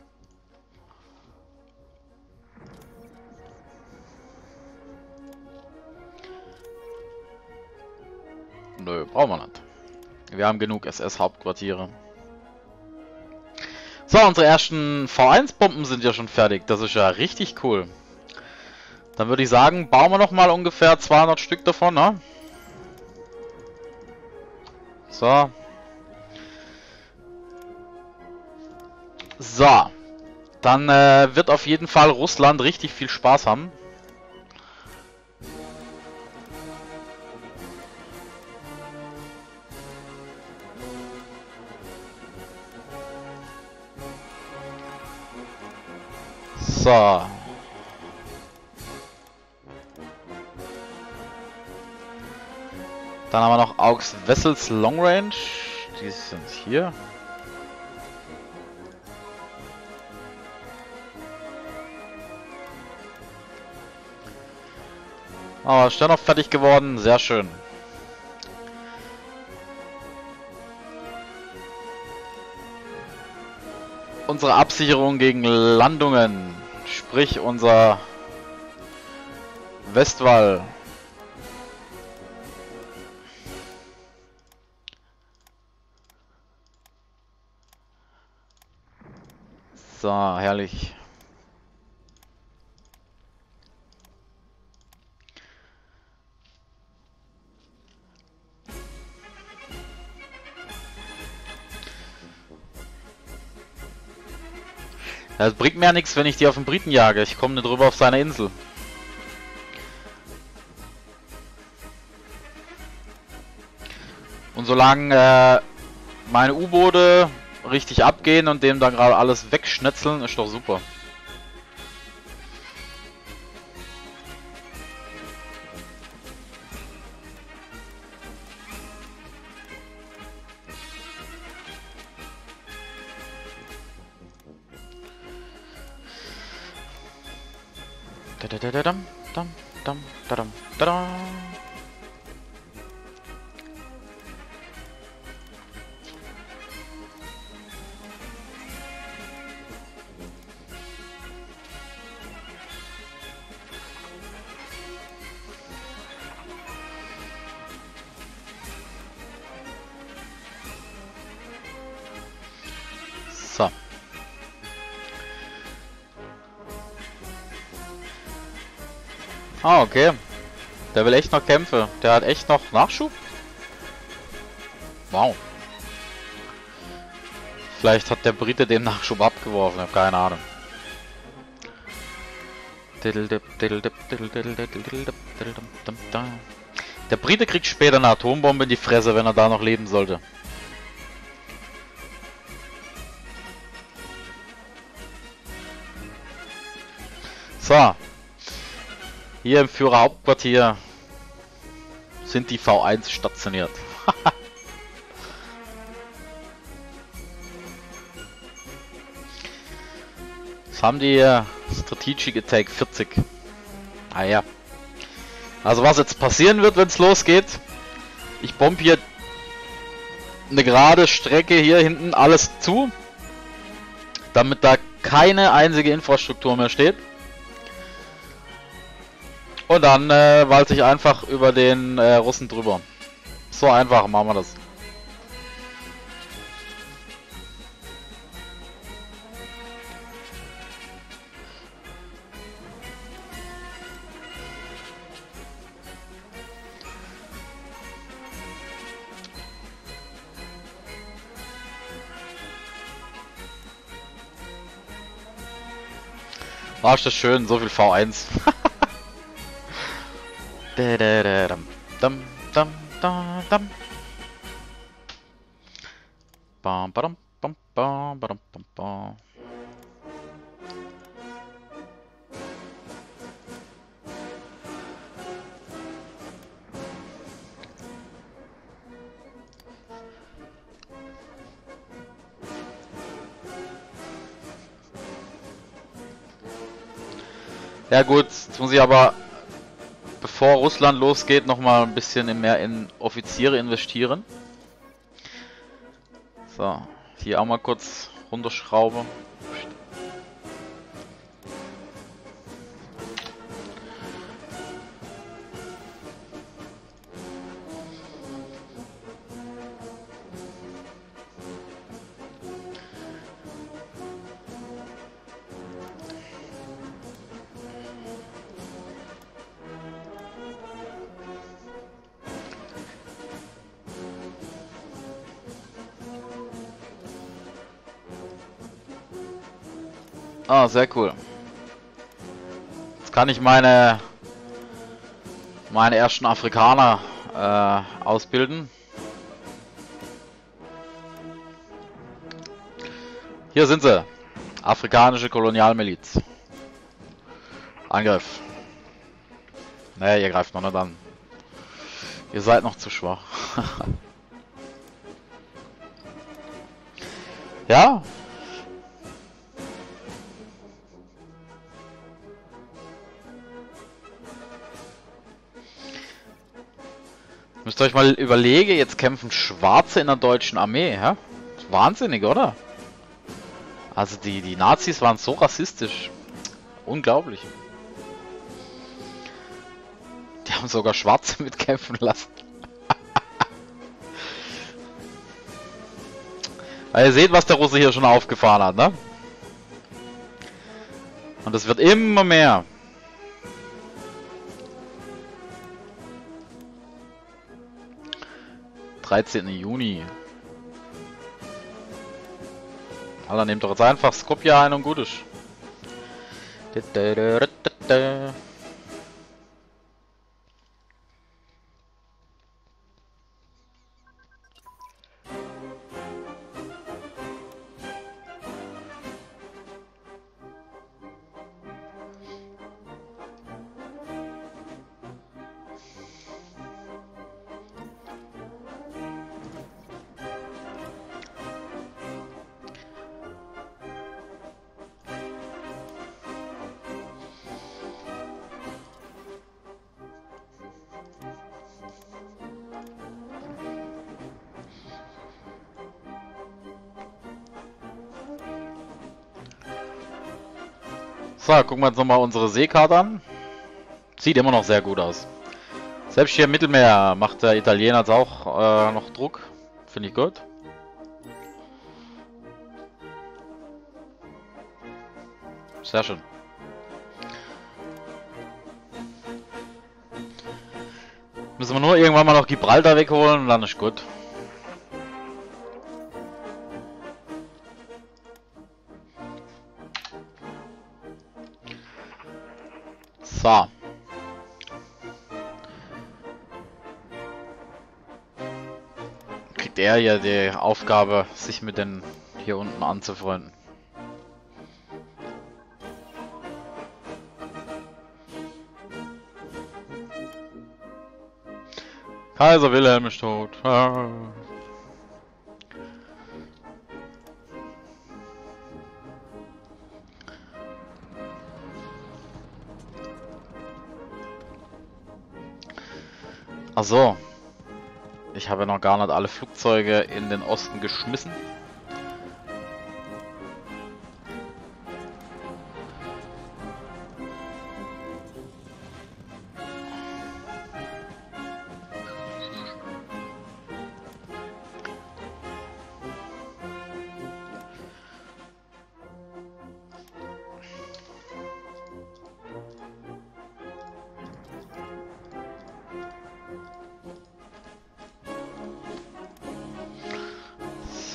Nö, brauchen wir nicht. Wir haben genug SS-Hauptquartiere. So, unsere ersten V1-Bomben sind ja schon fertig. Das ist ja richtig cool. Dann würde ich sagen, bauen wir noch mal ungefähr 200 Stück davon, ne? So. So. Dann äh, wird auf jeden Fall Russland richtig viel Spaß haben. So. Dann haben wir noch Aux Vessels Long Range. Die sind hier. Aber der noch fertig geworden? Sehr schön. Unsere Absicherung gegen Landungen. Sprich unser Westwall. So, herrlich. Das bringt mir ja nichts, wenn ich die auf den Briten jage. Ich komme nicht drüber auf seine Insel. Und solange äh, meine U-Boote richtig abgehen und dem dann gerade alles wegschnetzeln, ist doch super. Okay. Der will echt noch Kämpfe. Der hat echt noch Nachschub? Wow. Vielleicht hat der Brite den Nachschub abgeworfen, ich habe keine Ahnung. Der Brite kriegt später eine Atombombe in die Fresse, wenn er da noch leben sollte. Hier im Führerhauptquartier sind die V1 stationiert. [laughs] Was haben die? Strategic Attack 40. Ah ja. Also was jetzt passieren wird, wenn es losgeht. Ich bomb hier eine gerade Strecke hier hinten alles zu. Damit da keine einzige Infrastruktur mehr steht. Und dann äh, walze ich einfach über den äh, Russen drüber. So einfach machen wir das. War das schön, so viel V1. [laughs] Dam, da, dam. Bam, badam, bam, bam, bam. Ja gut, jetzt muss ich aber, bevor Russland losgeht, nochmal ein bisschen mehr in Offiziere investieren. So, hier auch mal kurz runterschrauben. Sehr cool. Jetzt kann ich meine meine ersten Afrikaner äh, ausbilden. Hier sind sie. Afrikanische Kolonialmiliz. Angriff. Nee, ihr greift noch nicht an. Ihr seid noch zu schwach. [laughs] ja, Müsst ihr euch mal überlegen, jetzt kämpfen Schwarze in der deutschen Armee, ja? Wahnsinnig, oder? Also die, die Nazis waren so rassistisch. Unglaublich. Die haben sogar Schwarze [laughs] mitkämpfen lassen. Weil [laughs] ihr seht, was der Russe hier schon aufgefahren hat, ne? Und es wird immer mehr. 13. Juni. Alter, nehmt doch jetzt einfach Skopje ein und gut ist. So, gucken wir uns nochmal unsere Seekarte an. Sieht immer noch sehr gut aus. Selbst hier im Mittelmeer macht der Italiener jetzt auch äh, noch Druck. Finde ich gut. Sehr schön. Müssen wir nur irgendwann mal noch Gibraltar wegholen und dann ist gut. Er ja die Aufgabe, sich mit den hier unten anzufreunden. Kaiser Wilhelm ist tot. Ah. Ach so. Ich habe noch gar nicht alle Flugzeuge in den Osten geschmissen.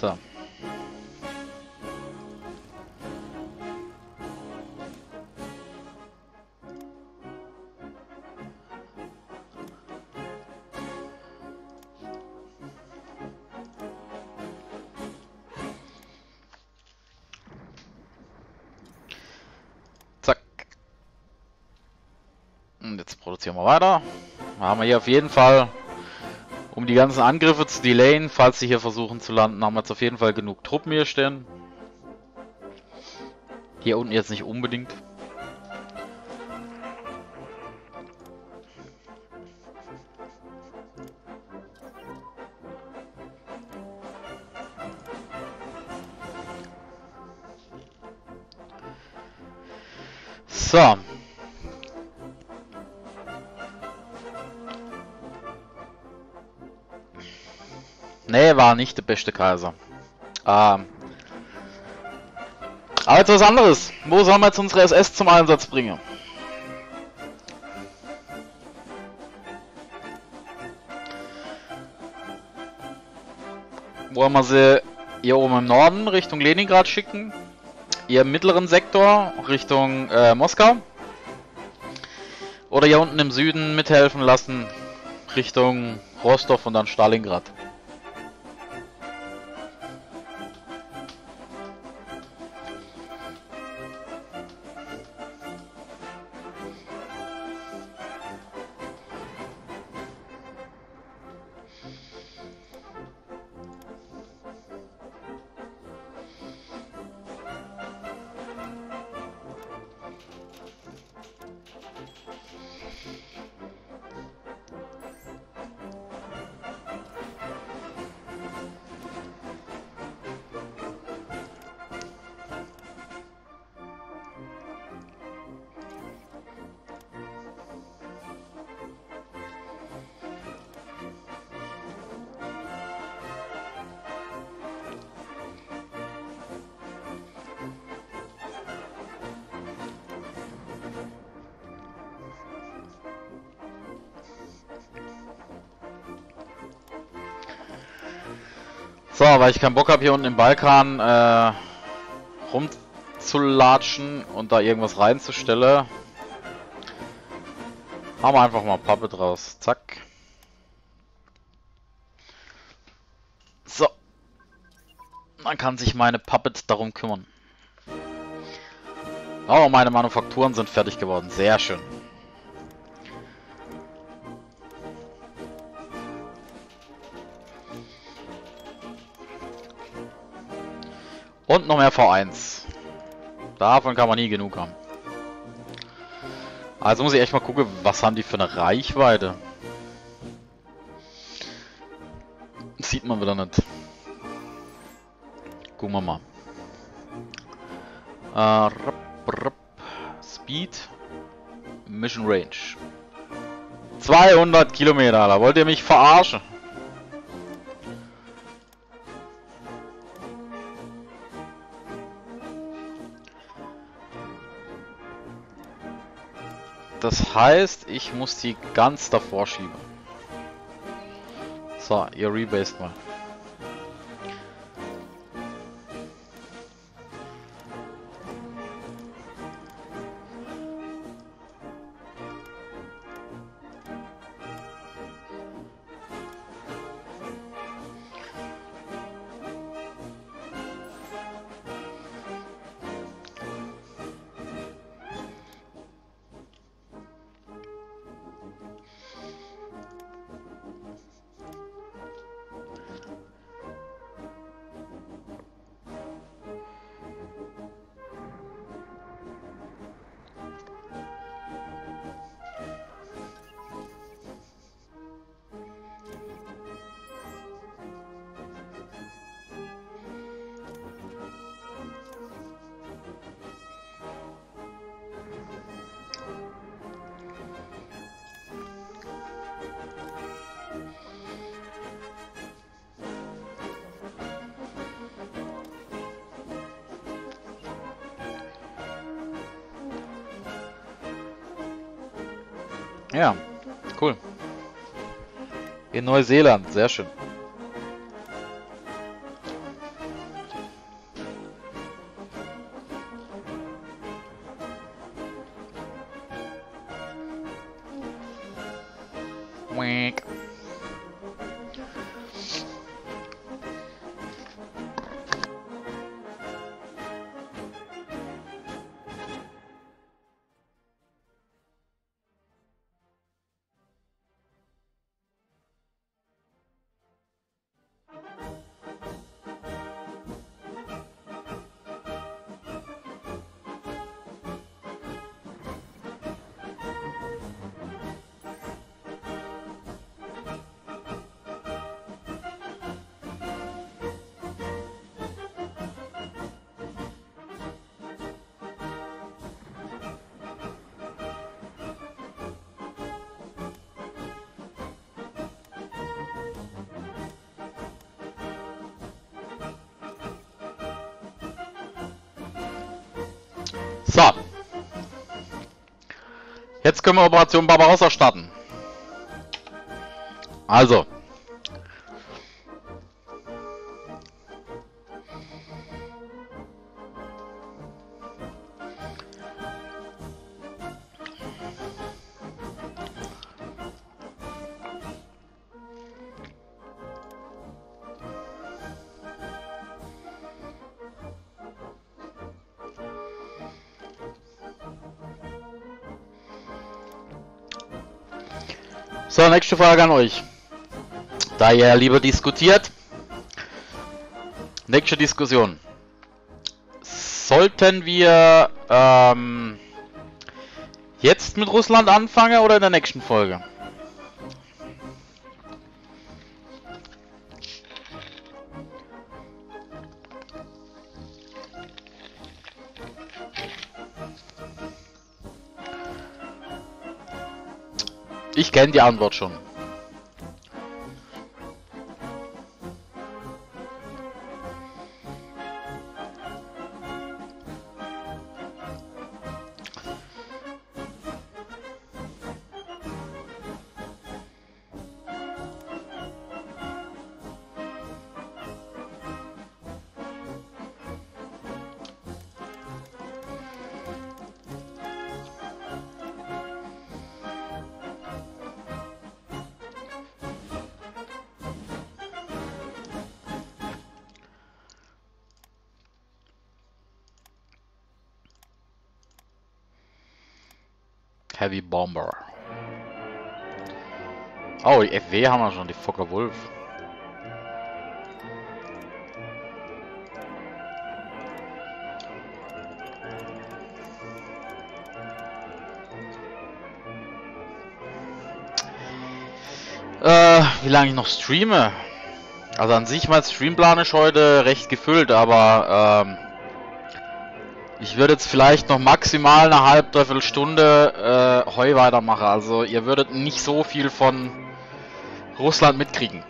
So. produzieren wir weiter. Haben wir hier auf jeden Fall die ganzen Angriffe zu delayen, falls sie hier versuchen zu landen, haben wir jetzt auf jeden Fall genug Truppen hier stehen. Hier unten jetzt nicht unbedingt. War nicht der beste Kaiser. Ähm. Aber jetzt was anderes. Wo sollen wir jetzt unsere SS zum Einsatz bringen? Wollen wir sie hier oben im Norden Richtung Leningrad schicken? Hier im mittleren Sektor Richtung äh, Moskau? Oder hier unten im Süden mithelfen lassen Richtung Rostov und dann Stalingrad? Weil ich keinen Bock habe, hier unten im Balkan äh, rumzulatschen und da irgendwas reinzustellen, haben wir einfach mal Pappe draus. Zack. So. Dann kann sich meine Puppet darum kümmern. Oh, meine Manufakturen sind fertig geworden. Sehr schön. Noch mehr V1. Davon kann man nie genug haben. Also muss ich echt mal gucken, was haben die für eine Reichweite. Sieht man wieder nicht. Gucken wir mal. Äh, rup, rup. Speed. Mission Range. 200 Kilometer, da wollt ihr mich verarschen. Das heißt, ich muss die ganz davor schieben. So, ihr rebased mal. Neuseeland, sehr schön. Jetzt können wir Operation Barbarossa starten. Also. Nächste Frage an euch. Da ihr lieber diskutiert. Nächste Diskussion. Sollten wir ähm, jetzt mit Russland anfangen oder in der nächsten Folge? Ich kenne die Antwort schon. Heavy Bomber. Oh, die FW haben wir schon, die Fokker Wolf. Äh, wie lange ich noch streame? Also an sich mein Streamplan ist heute recht gefüllt, aber ähm, ich würde jetzt vielleicht noch maximal eine halbe, Stunde äh, Heu weitermachen. Also ihr würdet nicht so viel von Russland mitkriegen.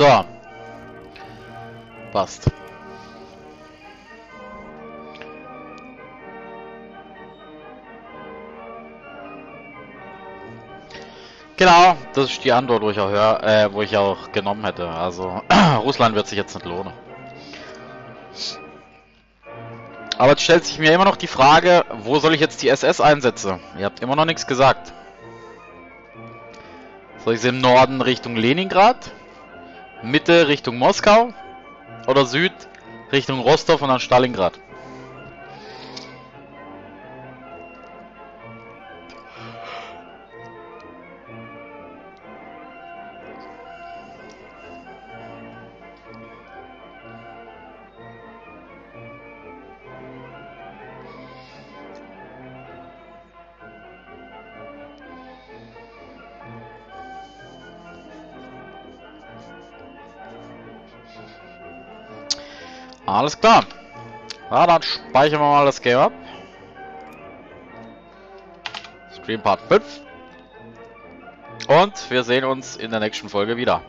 So. Passt. Genau, das ist die Antwort, wo ich auch hör, äh, wo ich auch genommen hätte. Also [clears throat] Russland wird sich jetzt nicht lohnen. Aber jetzt stellt sich mir immer noch die Frage, wo soll ich jetzt die SS einsetzen? Ihr habt immer noch nichts gesagt. Soll ich sie im Norden Richtung Leningrad? Mitte Richtung Moskau? Oder Süd Richtung Rostov und dann Stalingrad? Alles klar. Ja, dann speichern wir mal das Game ab. Stream Part 5. Und wir sehen uns in der nächsten Folge wieder.